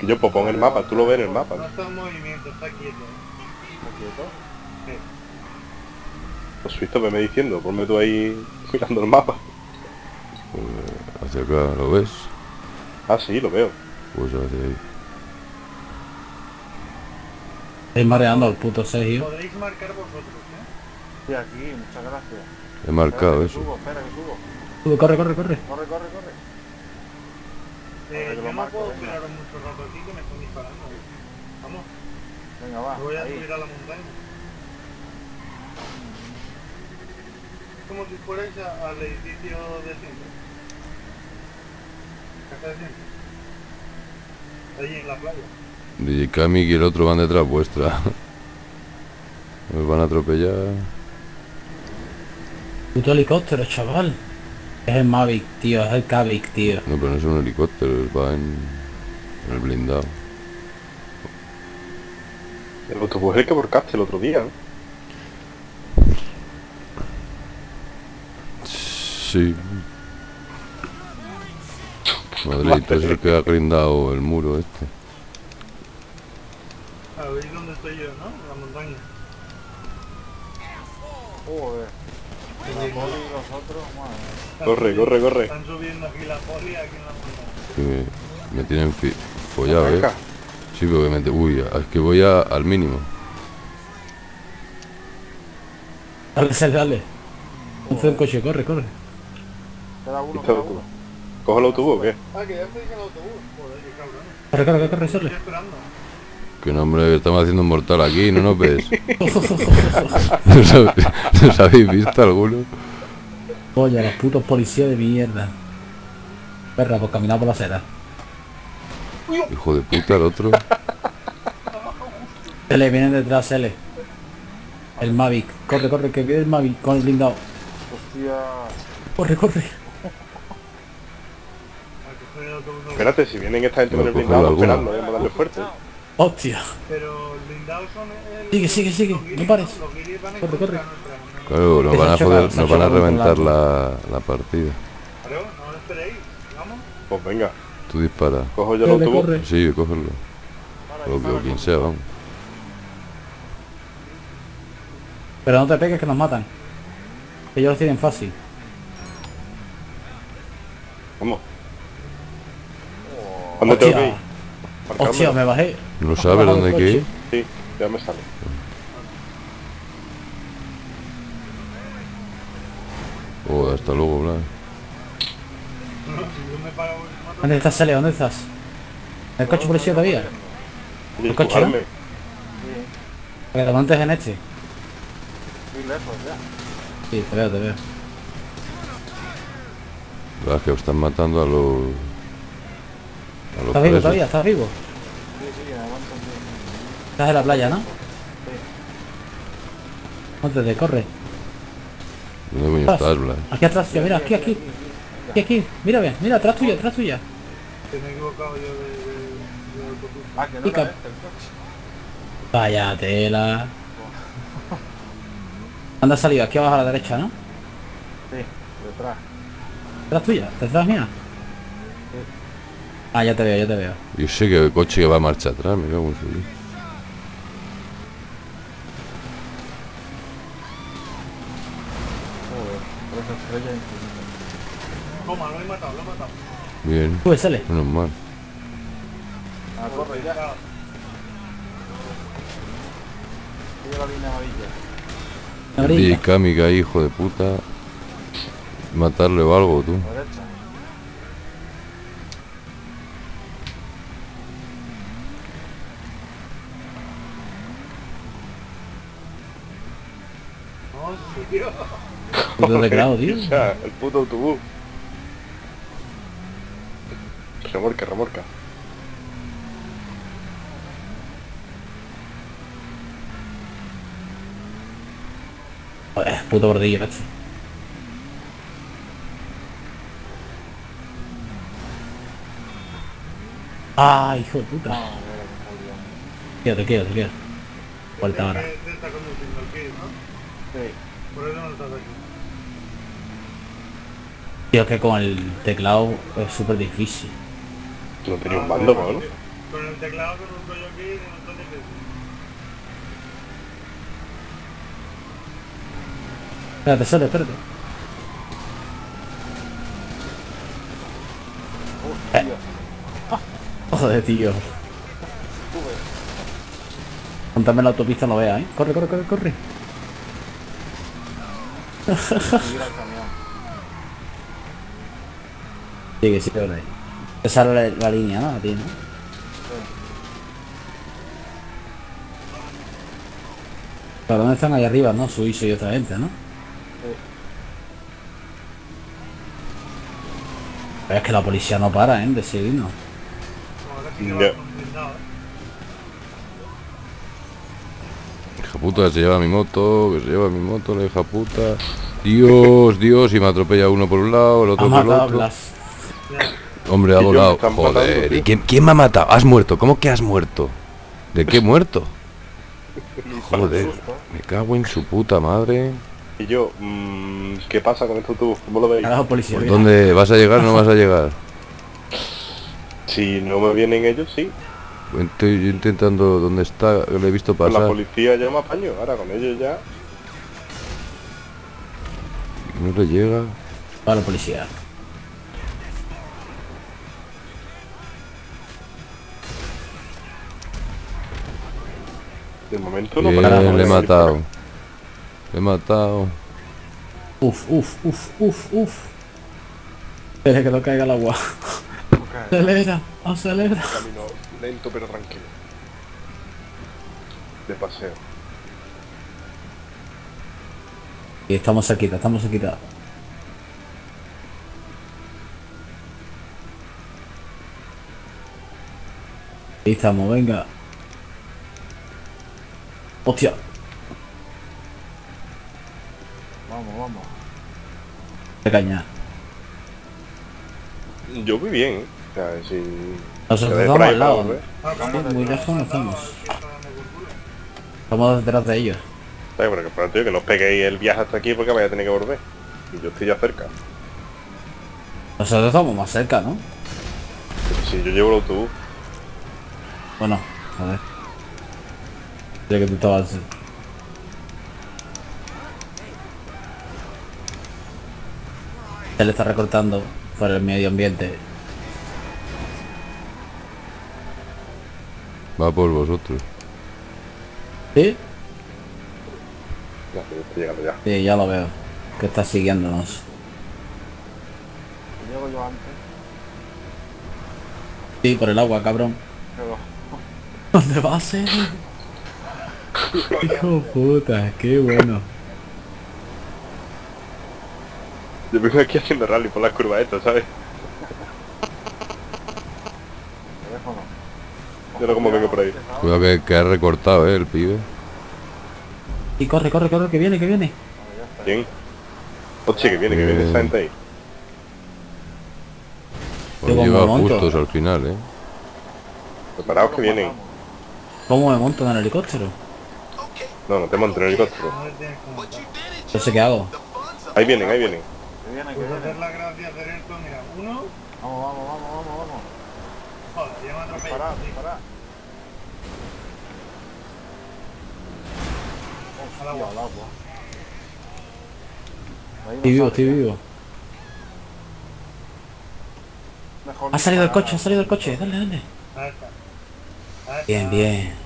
Que yo pues pon el mapa, tú lo ves en el mapa. No está en movimiento, está quieto. ¿Está quieto? Pues Swift me diciendo, ponme tú ahí mirando el mapa. Hacia acá, ¿lo ves? Ah, sí, lo veo. Pues hacia ahí. Estoy mareando al puto Sergio. Podréis marcar vosotros, ¿eh? Estoy aquí, muchas gracias. He marcado Espera que eso. Subo, espera que subo. Sube, corre, corre, corre. Corre, corre, corre. Eh, yo no marco, puedo venga. esperaros mucho rato aquí que me están disparando. Vamos, Venga, va. me voy a ahí. subir a la montaña. Como si fuerais al edificio de siempre. Allí en la playa. DJ Kami y el otro van detrás vuestra. Nos van a atropellar. Puto helicóptero, chaval. Es el Mavic, tío, es el Cavic, tío. No, pero no es un helicóptero, va en, en el blindado. El autobús es el que borcaste el otro día, ¿no? Sí. Madrid, es el que ha grindado el muro este. ¿Sabéis dónde estoy yo, no? En la montaña. Joder. La poli y los otros, madre. Corre, corre, corre. Están subiendo aquí la poli aquí en la montaña. Que me tienen fi- follado, eh. Sí, porque me... te- Uy, es que voy a- al mínimo. Dale, dale, dale. El coche, corre, corre. Queda uno, el uno. ¿Cojo el autobús o qué? Ah, que ya estáis en el autobús. Joder, qué cabrón. Corre, corre, corre, Estoy corre. esperando. Que no, hombre, estamos haciendo un mortal aquí, ¿no nos ves? ¿Nos habéis, visto alguno? Oye, los putos policías de mierda. Perra, pues caminar por la acera. Hijo de puta, el otro. Se le vienen detrás, L. El Mavic. Corre, corre, que viene el Mavic con el blindado. Hostia. Corre, corre. Espérate, si vienen esta gente con el blindado, esperando, vamos a darle fuerte. Hostia. Pero el blindado son el... Sigue, sigue, sigue, no pares. Corre, corre. Claro, nos van a ha nos van a reventar la- la, partida. Claro, no esperéis. Vamos. Pues venga, Tú dispara. cojo yo el autobús. Sí, cógelo. O quien sea, vamos. Pero no te pegues que nos matan. Que ellos lo tienen fácil. Vamos. ¿Dónde tengo que ir? Hostia. Hostia, me bajé. ¿No sabes dónde hay que ir? Sí, ya me sale. Oh, hasta luego, Blas. No. ¿Dónde estás, L? ¿Dónde estás? ¿En el coche policía todavía? ¿El coche, que te montes en este. Muy lejos ya. Sí, te veo, te veo. Blas, que os están matando a los... A ¿Estás vivo todavía? ¿Estás vivo? Sí, sí, aguanto. Estás en la playa, ¿no? Móntate, corre. ¿Dónde coño estás, Blas? Aquí atrás, tío, mira, aquí, aquí. Aquí, aquí. Mira, bien, mira, atrás tuya, atrás tuya. Que me he equivocado yo de. Ah, que no Pica. este. Vaya tela. Anda salido, aquí abajo a la derecha, ¿no? Sí, detrás. Detrás tuya, detrás mía. Ah, ya te veo, ya te veo. Yo sé que el coche que va a marcha atrás, me cago en su vida. Joder, tres estrellas infinitas. Toma, lo he matado, lo he matado. Bien, Sube, sale. menos mal. Ah, corre ya. Sigue la Kamika, hijo de puta. Matarle o algo, tú. Derecha. Puto teclado, tío. O sea, el puto autobús. Remorca, remorca. Joder, puto bordillo, macho. Ah, hijo de puta. Quédate, quédate, quédate. Vuelta ahora. Por eso no estás aquí. Tío, es que con el teclado es súper difícil. No tenía un mando, ¿no? Con el teclado que busco yo aquí, no está difícil. Espérate, sale, espérate. Hostia. Joder, tío. Contame la autopista no vea, ¿eh? Corre, corre, corre, corre. Camión. Sigue, sigue por ahí. Esa es la, la línea, ¿no? A ti, ¿no? ¿Para dónde están ahí arriba, no? Suizo y otra gente, ¿no? Pero es que la policía no para, ¿eh? De seguirnos. Sí que blindado, ¿eh? Hija puta, que se lleva mi moto, que se lleva mi moto, la hija puta. Dios, Dios, y me atropella uno por un lado, el Ha otro por el otro. Blas. Hombre, ha volado. Joder, matando, ¿y quién, quién me ha matado? ¿Has muerto? ¿Cómo que has muerto? ¿De qué he muerto? Joder, me cago en su puta madre. Y yo, mmm, ¿qué pasa con esto tú? ¿Cómo lo veis? Policía. ¿Por mira. dónde vas a llegar o no vas a llegar? Si no me vienen ellos, sí. Estoy yo intentando dónde está, le he visto Con la pasar. policía ya me apaño. Ahora con ellos ya. No le llega. Va la policía. De momento no Bien, paramos. le he matado. Le he matado. Uf, uf, uf, uf, uf. Espera que no caiga el agua. Acelera, acelera. Camino lento pero tranquilo. De paseo. Y estamos cerquita, estamos cerquita. Ahí estamos, venga. Hostia, Vamos, vamos. de caña. Yo voy bien, ¿eh? O sea, si... Nosotros estamos al lado. Ah, Sí, muy lejos no estamos. Estamos detrás de ellos. ¿Sabes? Pero que por tío, que no os peguéis el viaje hasta aquí porque vaya a tener que volver. Y yo estoy ya cerca. Nosotros estamos más cerca, ¿no? Si yo llevo el autobús, Bueno, a ver. Creo que tú estabas... Se le está recortando por el medio ambiente. Va por vosotros. ¿Sí? ya, estoy llegando ya. Sí, ya lo veo. Que está siguiéndonos. Llego yo antes. Sí, por el agua, cabrón. ¿Dónde va a ser? Hijo puta, qué bueno. Yo vengo aquí haciendo rally por las curvas estas, ¿sabes? Yo no como vengo por ahí. Cuidado que, que ha recortado, eh, el pibe. Y corre, corre, corre, que viene, que viene. Bien. Hostia, que viene, que viene esa gente ahí. Pues lleva justos al final, eh. Preparaos que vienen. ¿Cómo me monto en el helicóptero? No, no te montes en el helicóptero. No sé qué hago. Ahí vienen, ahí vienen. Pues esto, mira, uno, Vamos, vamos, vamos, vamos, vamos. Joder, ya me atropellado. Pará, pará. Al agua. Estoy vivo, estoy ya. vivo. Ha salido el coche, ha salido el coche. Dale, dale. Bien, bien.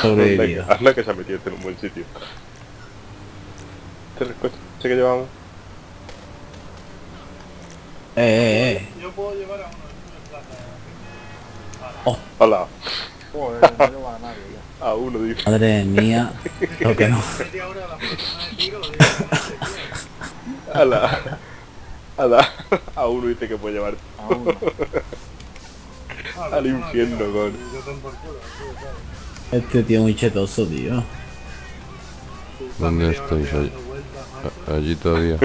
Sobrevivido. Anda que se ha metido en un buen sitio. Este coche que llevamos. Eh, eh, eh. Yo puedo llevar a uno de plata. Hola, Joder, no lleva a nadie ya. a uno dice. Madre mía. Lo que no. Media hora la próxima de tiro, digo, no sé, tío. A uno dice que puede llevar A uno. Al no, infierno con. Yo tengo por culo, tío, ¿sabes? Este tío muy chetoso, tío. ¿Dónde Media hora estáis ahí? pegando vueltas, macho. A- Allí todavía.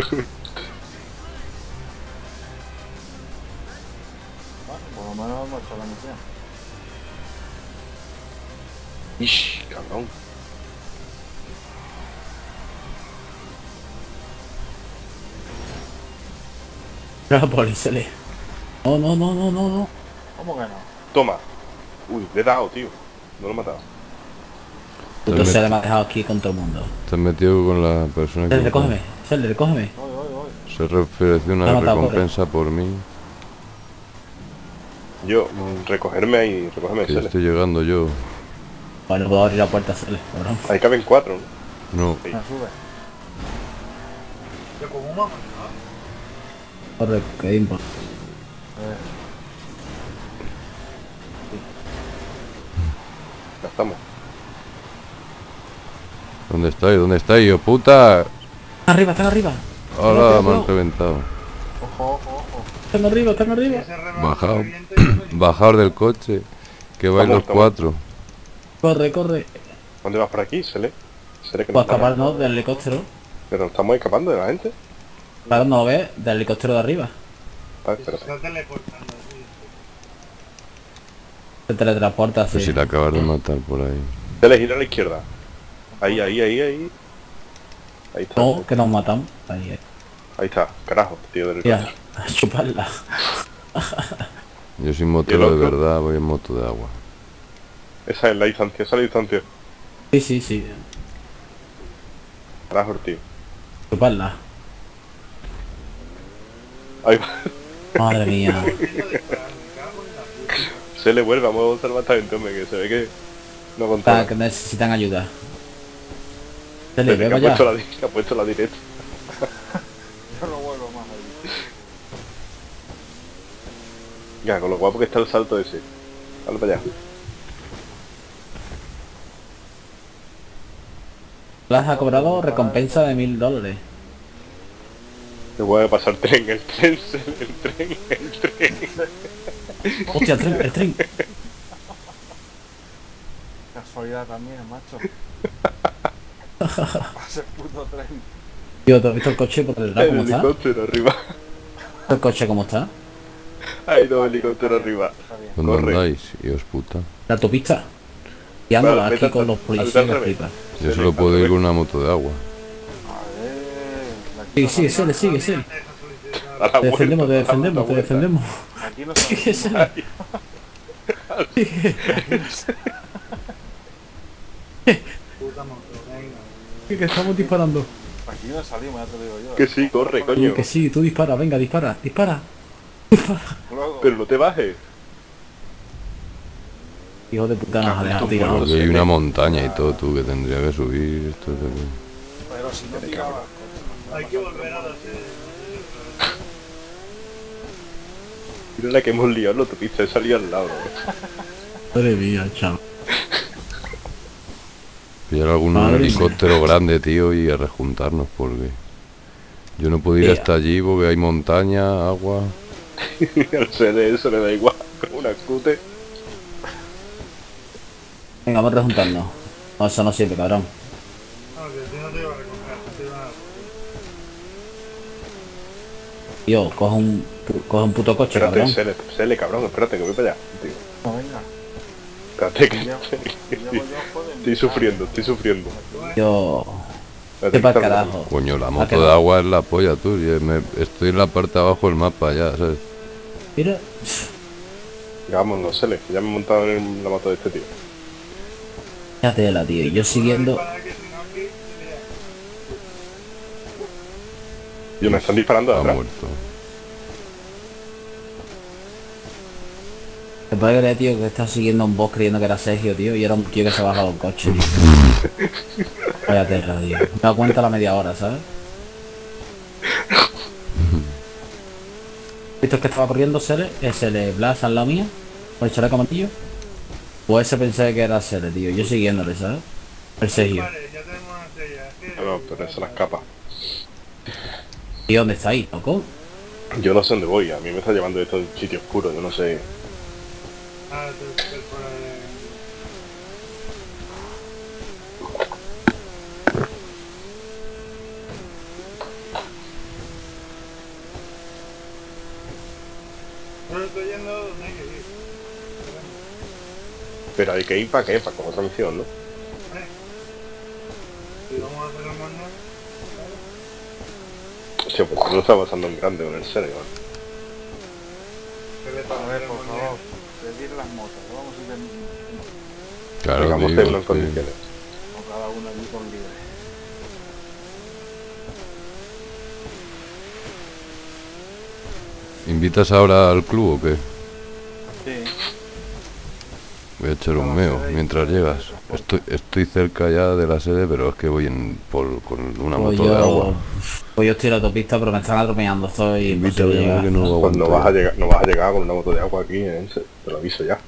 Bueno, por lo menos hemos hecho la misión. Ish, cabrón. Gracias por el No, no, no, no, no, no. ¿Cómo que no? Toma. Uy, le he dado, tío. No lo he matado. Puto Dale. se le ha dejado aquí con todo el mundo. Te has metido con la persona que... recógeme. Sel, recógeme. Se ofreció una recompensa por mí. Yo, recogerme ahí, recogerme Que Sele. estoy llegando yo. Vale, puedo abrir la puerta, Sel, cabrón. Ahí caben cuatro, ¿no? No, Sí. Sube. Yo como un mamá, ¿no? Corre, que impo- Eh, Ya estamos. ¿Dónde estáis? ¿Dónde estáis? ¡Yo puta! Están arriba, están arriba. Hola, me han reventado. ojo, ojo, ojo. Están arriba, están arriba. Bajado. Bajaos del coche. Que vais los cuatro. Corre, corre. ¿Dónde vas por aquí, Sele? Sele que Puedo no está- escapar, ¿no? Del helicóptero. Pero nos estamos escapando de la gente. Claro, no lo ves, del helicóptero de arriba. A ver, Se espérate. está teleportando así. Se teletransporta así. Pues si la acabas de matar por ahí. Sele, gira a la izquierda. Ahí, ahí, ahí, ahí. Ahí está. No, que nos matamos. Ahí, ahí. Ahí está. Carajo, tío del Mira, a chuparla. Yo soy ¿Y el motero de verdad, voy en moto de agua. Esa es la distancia, esa es la distancia. Sí, sí, sí. Carajo, tío. Chuparla. Ahí va. Madre mía. Se le vuelve, vamos a observar esta gente, hombre, que se ve que no controla. que necesitan ayuda. Dale, ha puesto, la, ha puesto la directa. Yo no vuelvo más ahí. Ya, con lo guapo que está el salto ese. Dale para allá. Las ha cobrado recompensa de mil dólares. Te voy a pasar tren, el tren, el tren, el tren. Hostia, el tren, el tren. Casualidad también, macho. Ese puto tren. Tío, ¿te has visto el coche por El cómo está? helicóptero arriba. ¿El coche cómo está? Hay dos helicópteros arriba. ¿Dónde Corre. andáis? Dios puta. La autopista. Y ando Vale, aquí con los policías. Yo Sí, solo sí, puedo ir con una moto de agua. A ver. la Sí, sí, salir. sigue, sigue, sigue. Deja solicitar. A la Te defendemos, te defendemos, te defendemos. Aquí no sigue. Puta. Que que estamos disparando. Aquí no salimos, ya te digo yo. Que sí, corre, coño. Que sí, tú dispara, venga, dispara, dispara. Pero no te bajes. Hijo de puta, nos ha dejado tirado. Porque hay una montaña y todo, tú, que tendría que subir. Esto es de- pero si no tiraba. Hay que volver a la. Mira la que hemos liado la autopista, he salido al lado. Madre mía, chao. Pillar algún Madre mía. helicóptero grande, tío, y a rejuntarnos, porque... Yo no puedo ir hasta allí porque hay montaña, agua... Al ser eso le da igual. Con una scooter. Venga, vamos a rejuntarnos. No, eso no sirve, cabrón. No, que si no te iba a recoger, te iba a... Tío, coge un, coge un puto coche, Espérate, cabrón. Sele, Sele, cabrón, espérate, que voy para allá. Tío. No, venga. Que estoy, sufriendo, estoy sufriendo. Yo... ¿Qué para carajo? Coño, la moto de agua es la polla, tú. y me- estoy en la parte de abajo del mapa ya, ¿sabes? Mira. Vamos, no sé, ya me he montado en la moto de este tío. Ya tela, tío. y Yo siguiendo. Yo me están disparando de Ha atrás. muerto. Te puedes creer, tío, que estás siguiendo a un boss creyendo que era Sergio, tío, y era un tío que se ha bajado un coche, tío. Vaya tío. Me he dado cuenta a la media hora, ¿sabes? ¿Visto el que estaba corriendo Sele? Es Blas al lado mío, con el chaleco amarillo. Pues ese pensé que era Sele, tío. Yo siguiéndole, ¿sabes? El Sergio. Vale, ya tenemos una estrella. Es que- No, pero eso las capas. ¿Y dónde está ahí, loco? Yo no sé dónde voy, a mí me está llevando esto a un sitio oscuro, yo no sé. Ah, tú- tú fuera de... Yo estoy yendo donde hay que ir. Pero hay que ir para qué, para con otra misión, ¿no? Si vamos a hacer el mando, Hostia, pues no está pasando en grande con el ser, igual. que le A pasa ver, el por favor, pedir las motos. Vamos a ir en, Claro, Digamos que en que- condiciones. con cada uno allí con libre. ¿Invitas ahora al club o qué? Voy a echar un A meo mientras llegas. Estoy, estoy cerca ya de la sede, pero es que voy en, por, con una Pues moto de agua. pues yo estoy en la autopista, pero me están atropellando. Soy Invítame, que no Pues vas, a llegar, no vas a llegar con una moto de agua aquí, ¿eh? Te lo aviso ya.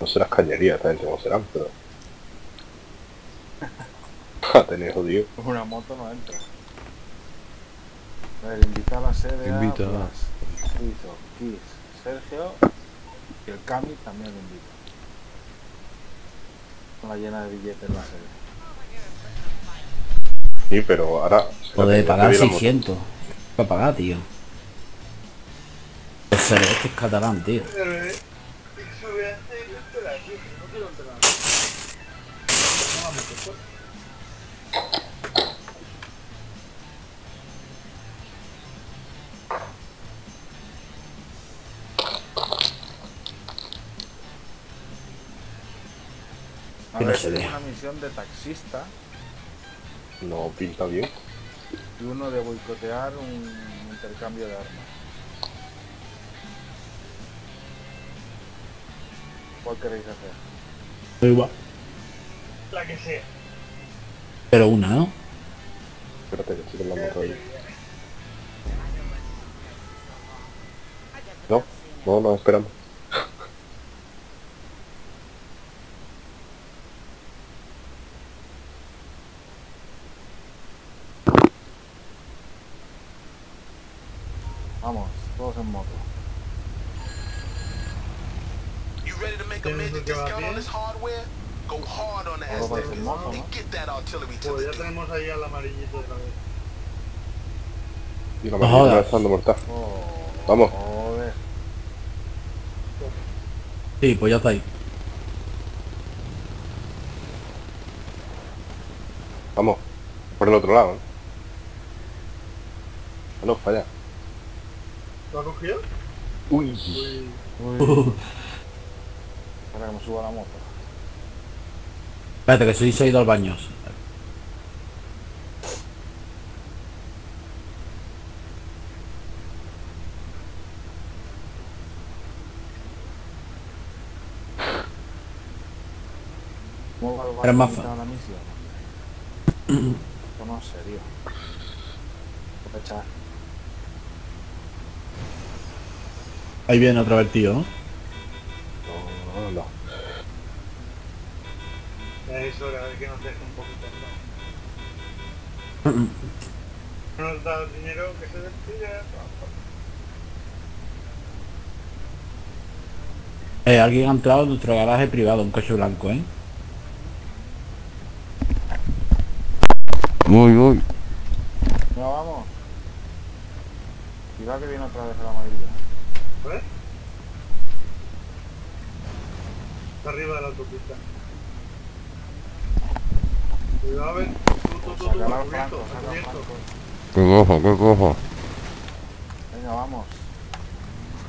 No serás cañería, esta gente no serán, pero... Ja, tenés jodido. Una moto no entra. A ver, invita a la sede Invita. a Sergio y el Cami también lo invita. Con la llena de billetes la sede. Sí, pero ahora... Joder, pagar ya te di la moto. 600. Para pagar, tío. Ese este es catalán, tío. Eh, es vea. una misión de taxista No pinta bien. y uno de boicotear un intercambio de armas. ¿Cuál queréis hacer? Da igual. La que sea. Pero una, ¿no? Espérate que estoy con la moto ahí. No, no, no, esperamos. Vamos, todos en moto. You ready to make a ¿Tienes major un que va discount on bien? this hardware? Go hard on the Todo va Aztec en moto, ¿no? and get that artillery to Pues the ya tenemos ahí al amarillito otra vez. Y la No máquina jodas. está dando mortal. Oh, Vamos. Joder. Sí, pues ya está ahí. Vamos. Por el otro lado, ¿eh? Ah, No, falla. ¿Lo ha cogido? Uy. Uy. Uy. Espera que me suba la moto. Espérate, que soy, se ha ido al baño. ¿Cómo va el Era más no echar. Ahí viene otra vez el tío, no, nos da dinero que se despide. Eh, alguien ha entrado en nuestro garaje privado, un coche blanco, ¿eh? Uy, uy. No, vamos. Cuidado que viene otra vez el amarillo. ¿eh? ¿Ves? Está arriba de la autopista. Cuidado, a ver. ¿Qué cojo? ¿Qué cojo? Venga, vamos.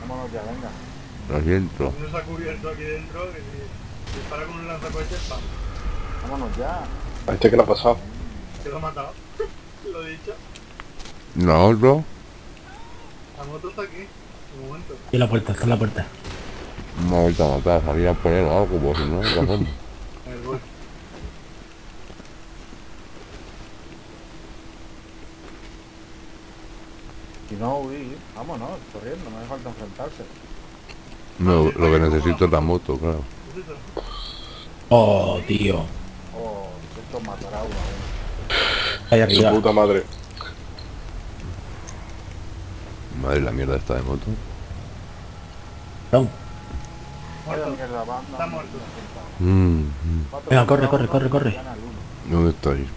Vámonos ya, venga. Lo siento. No se ha cubierto aquí dentro, que si dispara con un lanzacohetes, pam, Vámonos ya. ¿A este qué le ha pasado? que lo ha matado. lo he dicho. No, otro. La moto está aquí. Un momento. Y la puerta, está en la puerta. Me ha vuelto a matar, salir a poner algo, pues si no, ¿qué hacemos? A ver, voy. Si no huir, vámonos, corriendo, no hace falta enfrentarse. No, lo que necesito es la moto, claro. Oh, tío. Oh, esto matará a uno. ¿eh? Su puta madre. Madre la mierda esta de moto. Perdón. Vaya Muerto. mierda, va, no, Está muerto. Mm, mm. Venga, corre, corre, corre, corre. ¿Dónde estáis?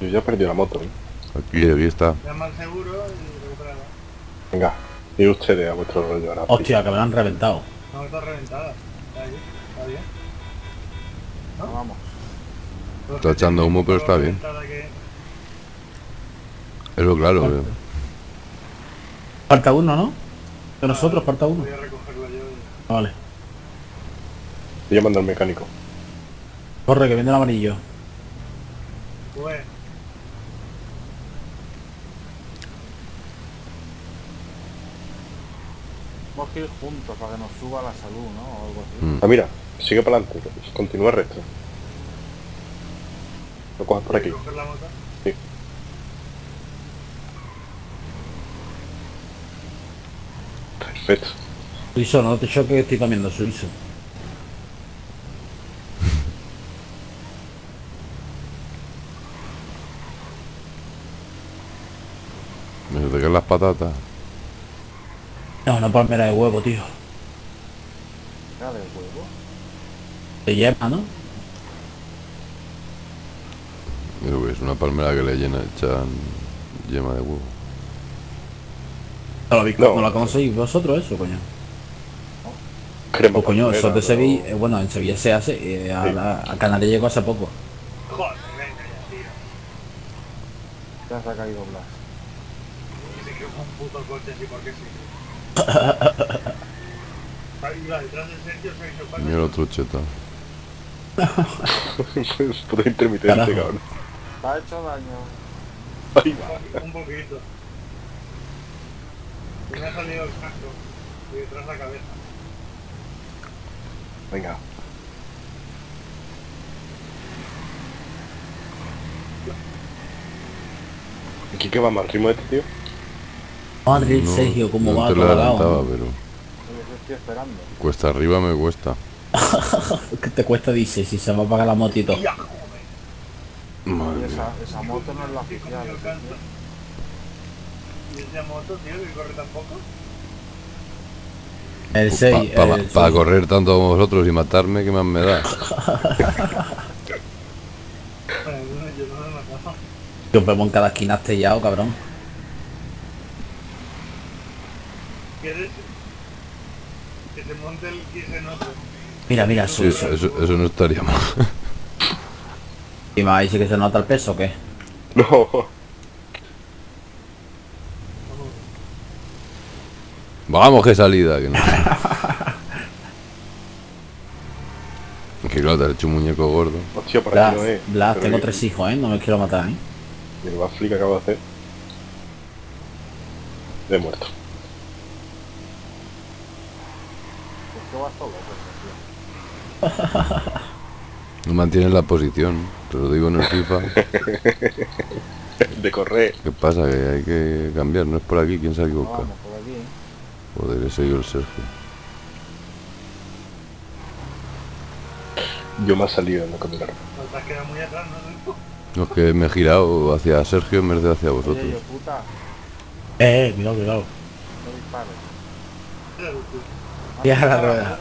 Yo ya perdí la moto, ¿eh? Aquí, aquí está. Llama al seguro y recuperarla. Venga, y ustedes a vuestro rollo ahora. Hostia, que me la han reventado. No, está reventada. Está ahí. Está bien. No, vamos. Pero Está echando humo, pero está bien. que- Eso claro, eh. Falta uno, ¿no? De nosotros falta uno. Voy a recogerla yo. Vale. Estoy llamando al mecánico. Corre, que viene el amarillo. Que ir juntos para que nos suba la salud, ¿no? O algo así. Mm. Ah, mira, sigue para adelante. Continúa recto. Lo coges por aquí. la moto. Perfecto. Suizo, no te choques que estoy comiendo suizo. Me caen las patatas. No, una palmera de huevo, tío. Ya de huevo. De yema, ¿no? Que es una palmera que le llena, echan yema de huevo. ¿No lo, habéis- No. ¿no lo conocéis vosotros eso, coño? Crema Pues coño, eso palmera, de ¿no? Sevilla, eh, bueno, en Sevilla se hace, eh, a, Sí. la- a Canarias llegó hace poco. Joder, venga ya, tío. Ya se ha caído Blas. Se quedó con un puto coche así porque sí. Ahí va, detrás de Sergio se hizo para Mira el otro cheta. es puto intermitente, Carajo. cabrón. Te ha hecho daño. Ahí va. un poquito. Me ha salido el casco. Y detrás la cabeza. Venga. ¿Aquí qué va más ritmo este tío? Madre No, Sergio, cómo no va te lo colgado. adelantaba, pero estoy esperando. cuesta arriba me cuesta. ¿Qué te cuesta, dice, si se va a pagar la motito? Madre esa, esa moto no es la ¿Qué oficial. ¿Y esa moto, tío, que corre tan poco? El 6, Para el Pues seis. correr tanto como vosotros y matarme, ¿qué más me da? Yo no me he en cada esquina estellado, cabrón. ¿Quieres que se monte el kiss en otro? Mira, mira, Sí, eso, eso no estaría mal. ¿Y me dice que se nota el peso o qué? No. Vamos, qué salida. Que no. Que claro, te has hecho un muñeco gordo. Hostia, Blas, aquí no es. Blas, Pero tengo que- tres hijos, ¿eh? No me quiero matar, ¿eh? Y el backflip que acabo de hacer. De muerto. Es que vas todo loco, tío. No mantienes la posición. Te lo digo en el FIFA. De correr. ¿Qué pasa? Que hay que cambiar. No es por aquí. ¿Quién se ha No, por aquí. Joder, he seguido el Sergio. Yo me ha salido en la caminar. No te has quedado muy atrás, ¿no? No, es que me he girado hacia Sergio en vez de hacia vosotros. Oye, yo puta, Eh, cuidado, cuidado. no dispares. Tú. Tira la rueda.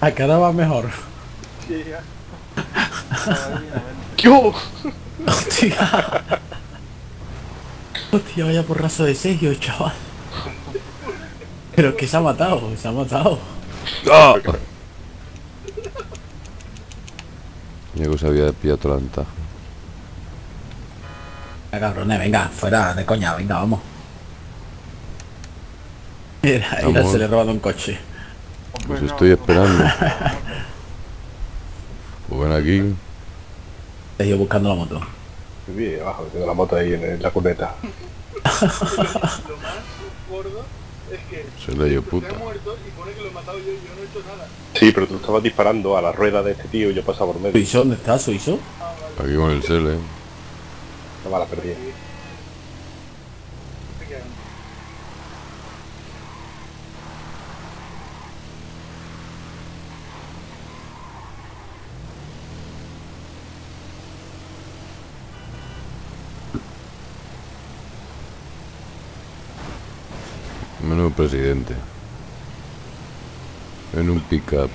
A cara va mejor. Sí, ya. Divinamente. ¡Yo! Hostia. Hostia, vaya porrazo de Sergio, chaval. Pero que se ha matado, se ha matado. ¡Ah! Diego se había pillado toda la ventaja. Venga, cabrones, venga, fuera de coña, venga, vamos. Mira, Vamos. se le ha robado un coche. Pues estoy esperando. Pues ven aquí. Te he ido buscando la moto. Bien, abajo, tengo la moto ahí en, en la cuneta. Lo más gordo es que Se le dio puta. muerto y pone que lo he matado yo y yo no he hecho nada. Sí, pero tú estabas disparando a la rueda de este tío y yo pasaba por medio. ¿Suizo? ¿Dónde está Suizo? Aquí con el Sele. No me la quedan. Menudo presidente. En un pick-up.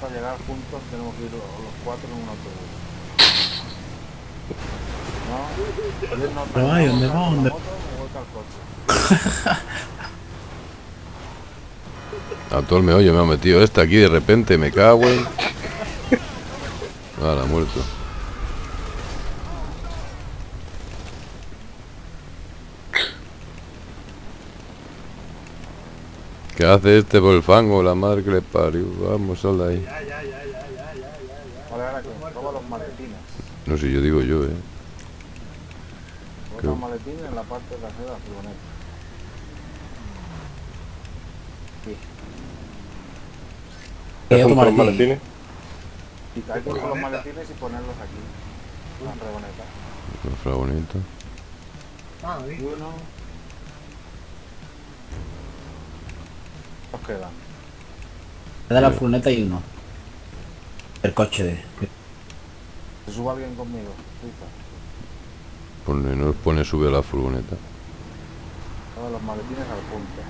Para llegar juntos tenemos que ir los, los cuatro en un autobús. No, ¿dónde va? ¿Dónde? moto, me vuelca al coche. A todo el meollo me ha metido este aquí de repente, me cago en... Ah, la muerto. ¿Qué hace este por el fango? La madre que le parió. Vamos, sal de ahí. Ya, ya, ya, ya, ya, ya, ya, ya. Vale, ahora que roba los maletines. No sé, yo digo yo, eh. ¿Qué? los maletines en la parte trasera de la furgoneta. Sí. ¿Qué ¿Te otro juntan los maletín? maletines? Que coger los maletines y ponerlos aquí. En la furgoneta. Una fragoneta. Ah, bien. uno. Nos quedan. de la furgoneta y uno. El coche de... Se suba alguien conmigo. Suiza. Pone, no pone sube a la furgoneta. Todos los maletines al punto.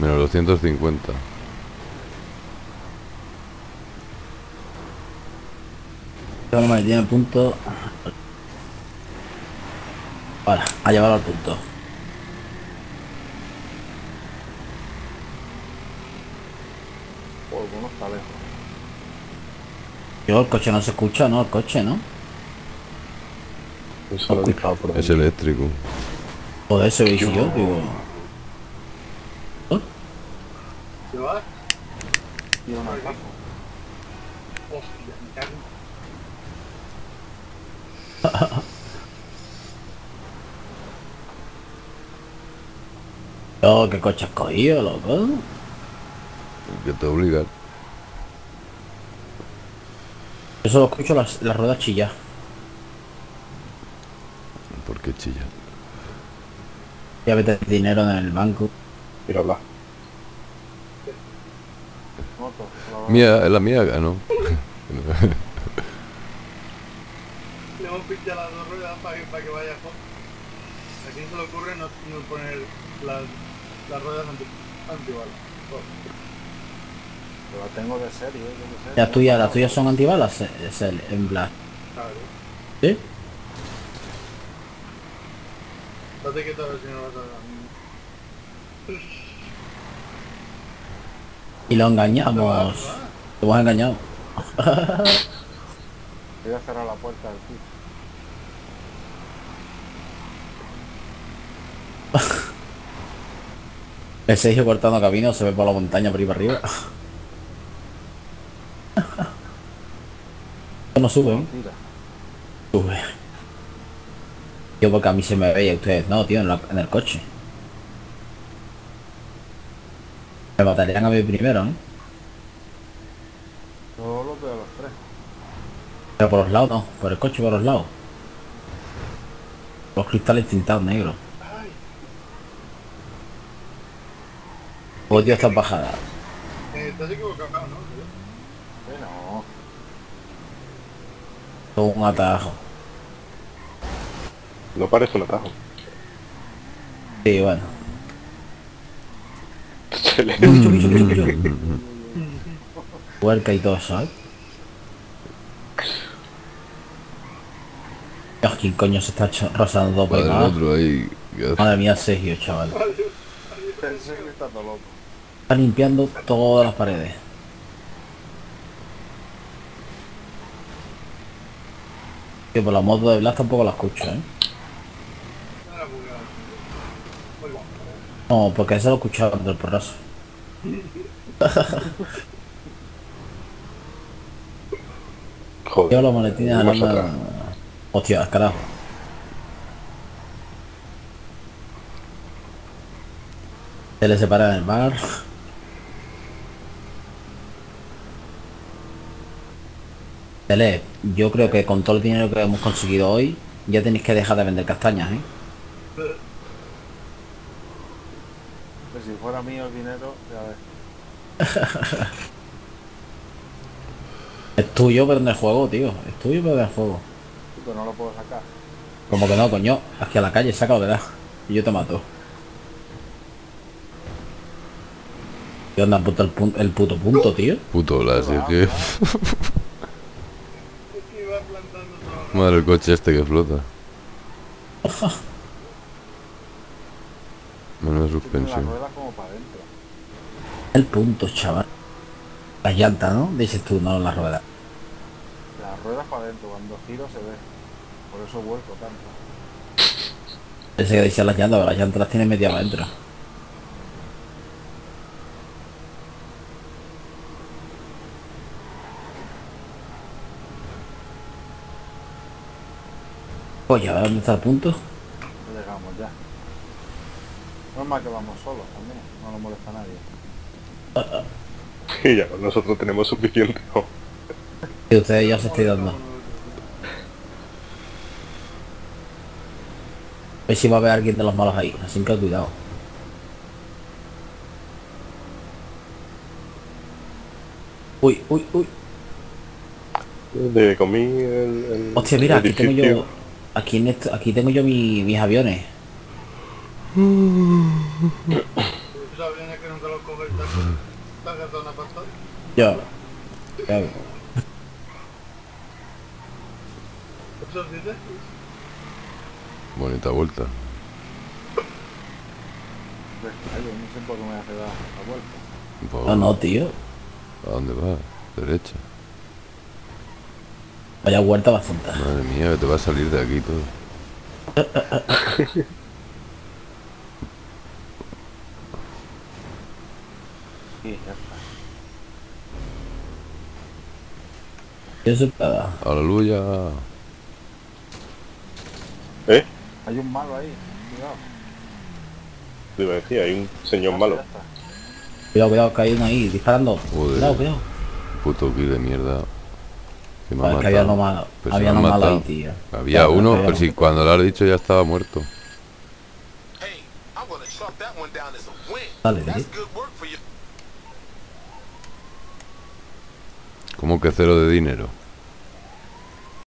Menos 250. Todo el maletín al punto. Vale, a llevarlo al punto. Yo, el coche no se escucha, ¿no? El coche, ¿no? Eso lo he disparado por Es eléctrico. Joder, ese veis yo, digo... ¿Te vas? Y un atajo. Hostia, me cago en- Oh, qué coche has cogido, loco. Que te obliga. Yo solo escucho las, las ruedas chillar. ¿Por qué chilla? Ya meter dinero en el banco. Mira, habla. Mía, es la mía, ¿no? Le hemos pinchado las dos ruedas para que, para que vaya jo- ¿A quién se le ocurre no, no poner las, las ruedas anti, antibalas? Oh, Pero la tengo de serie, yo qué sé. Las tuyas, las tuyas son antibalas, es el, en black. claro. ¿Sí? Date quieto a ver si no vas a. Y lo engañamos. Lo hemos engañado. Voy a cerrar la puerta del piso. El Sergio cortando camino se ve por la montaña por ahí para arriba. no sube, ¿eh? Sube. Yo porque a mí se me ve y a ustedes no, tío, en, la- en el coche. Me matarían a mí primero, ¿eh? Yo los veo a los tres. Pero por los lados no, por el coche por los lados. Los cristales tintados negros. Odio estas bajadas. Eh, estás equivocado, ¿no? Eh, no. Todo un atajo. No parece un atajo. Sí, bueno. Huerca y cosa, ¿eh? Dios, ¿quién coño se está rozando para. Madre mía, Sergio, chaval. Está limpiando todas las paredes. Que por la moto de Blas tampoco la escucho, ¿eh? No, lo escuchaba del porrazo. Yo Joder. los maletines Vamos hablando... atrás. Hostia, carajo. Se le separa en el bar. Tele, yo creo que con todo el dinero que hemos conseguido hoy, ya tenéis que dejar de vender castañas, ¿eh? Que si fuera mío el dinero, ya ves. Es tuyo, pero en el juego, tío. Es tuyo, pero en el juego. Chico, no lo puedo sacar. Como que no, coño. Aquí a la calle, saca que da. Y yo te mato. ¿Qué onda, puto, el, el puto punto, tío? Puto Blas, es que... Es que. Madre el coche este que flota. Suspensión. El punto, chaval. Las llantas, ¿no? Dices tú, no las ruedas. Las ruedas para adentro, cuando giro se ve. Por eso vuelco tanto. Pensé que decían las llantas, pero las llantas las tiene media para adentro. Oye, a ver dónde está el punto. Que vamos solos también, no nos molesta a nadie. Y ya, nosotros tenemos suficiente. ¿no? Y ustedes ya se estoy dando. A ver si va a haber alguien de los malos ahí, así que cuidado. Uy, uy, uy. De comí el, el Hostia, mira, aquí tengo yo. Aquí, en esto- aquí tengo yo mi- mis aviones. ¿Eso dices? Bonita vuelta. No sé por qué me hace la vuelta. No, no, tío. ¿A dónde vas? Derecha. Vaya huerta bastante. Madre mía, que te va a salir de aquí todo. Sí, ya está. Eso para. Aleluya. ¿Eh? Hay un malo ahí, cuidado. Te iba a decir, hay un señor malo. Cuidado, cuidado, que hay uno ahí disparando. Joder. Cuidado, cuidado. Puto kill de mierda. Que me ha Joder, que había matado. uno malo. Pero había uno malo ahí, tío. Había Claro, uno, había pero si cuando lo has dicho ya estaba muerto. Hey, I'm ¿Cómo que cero de dinero?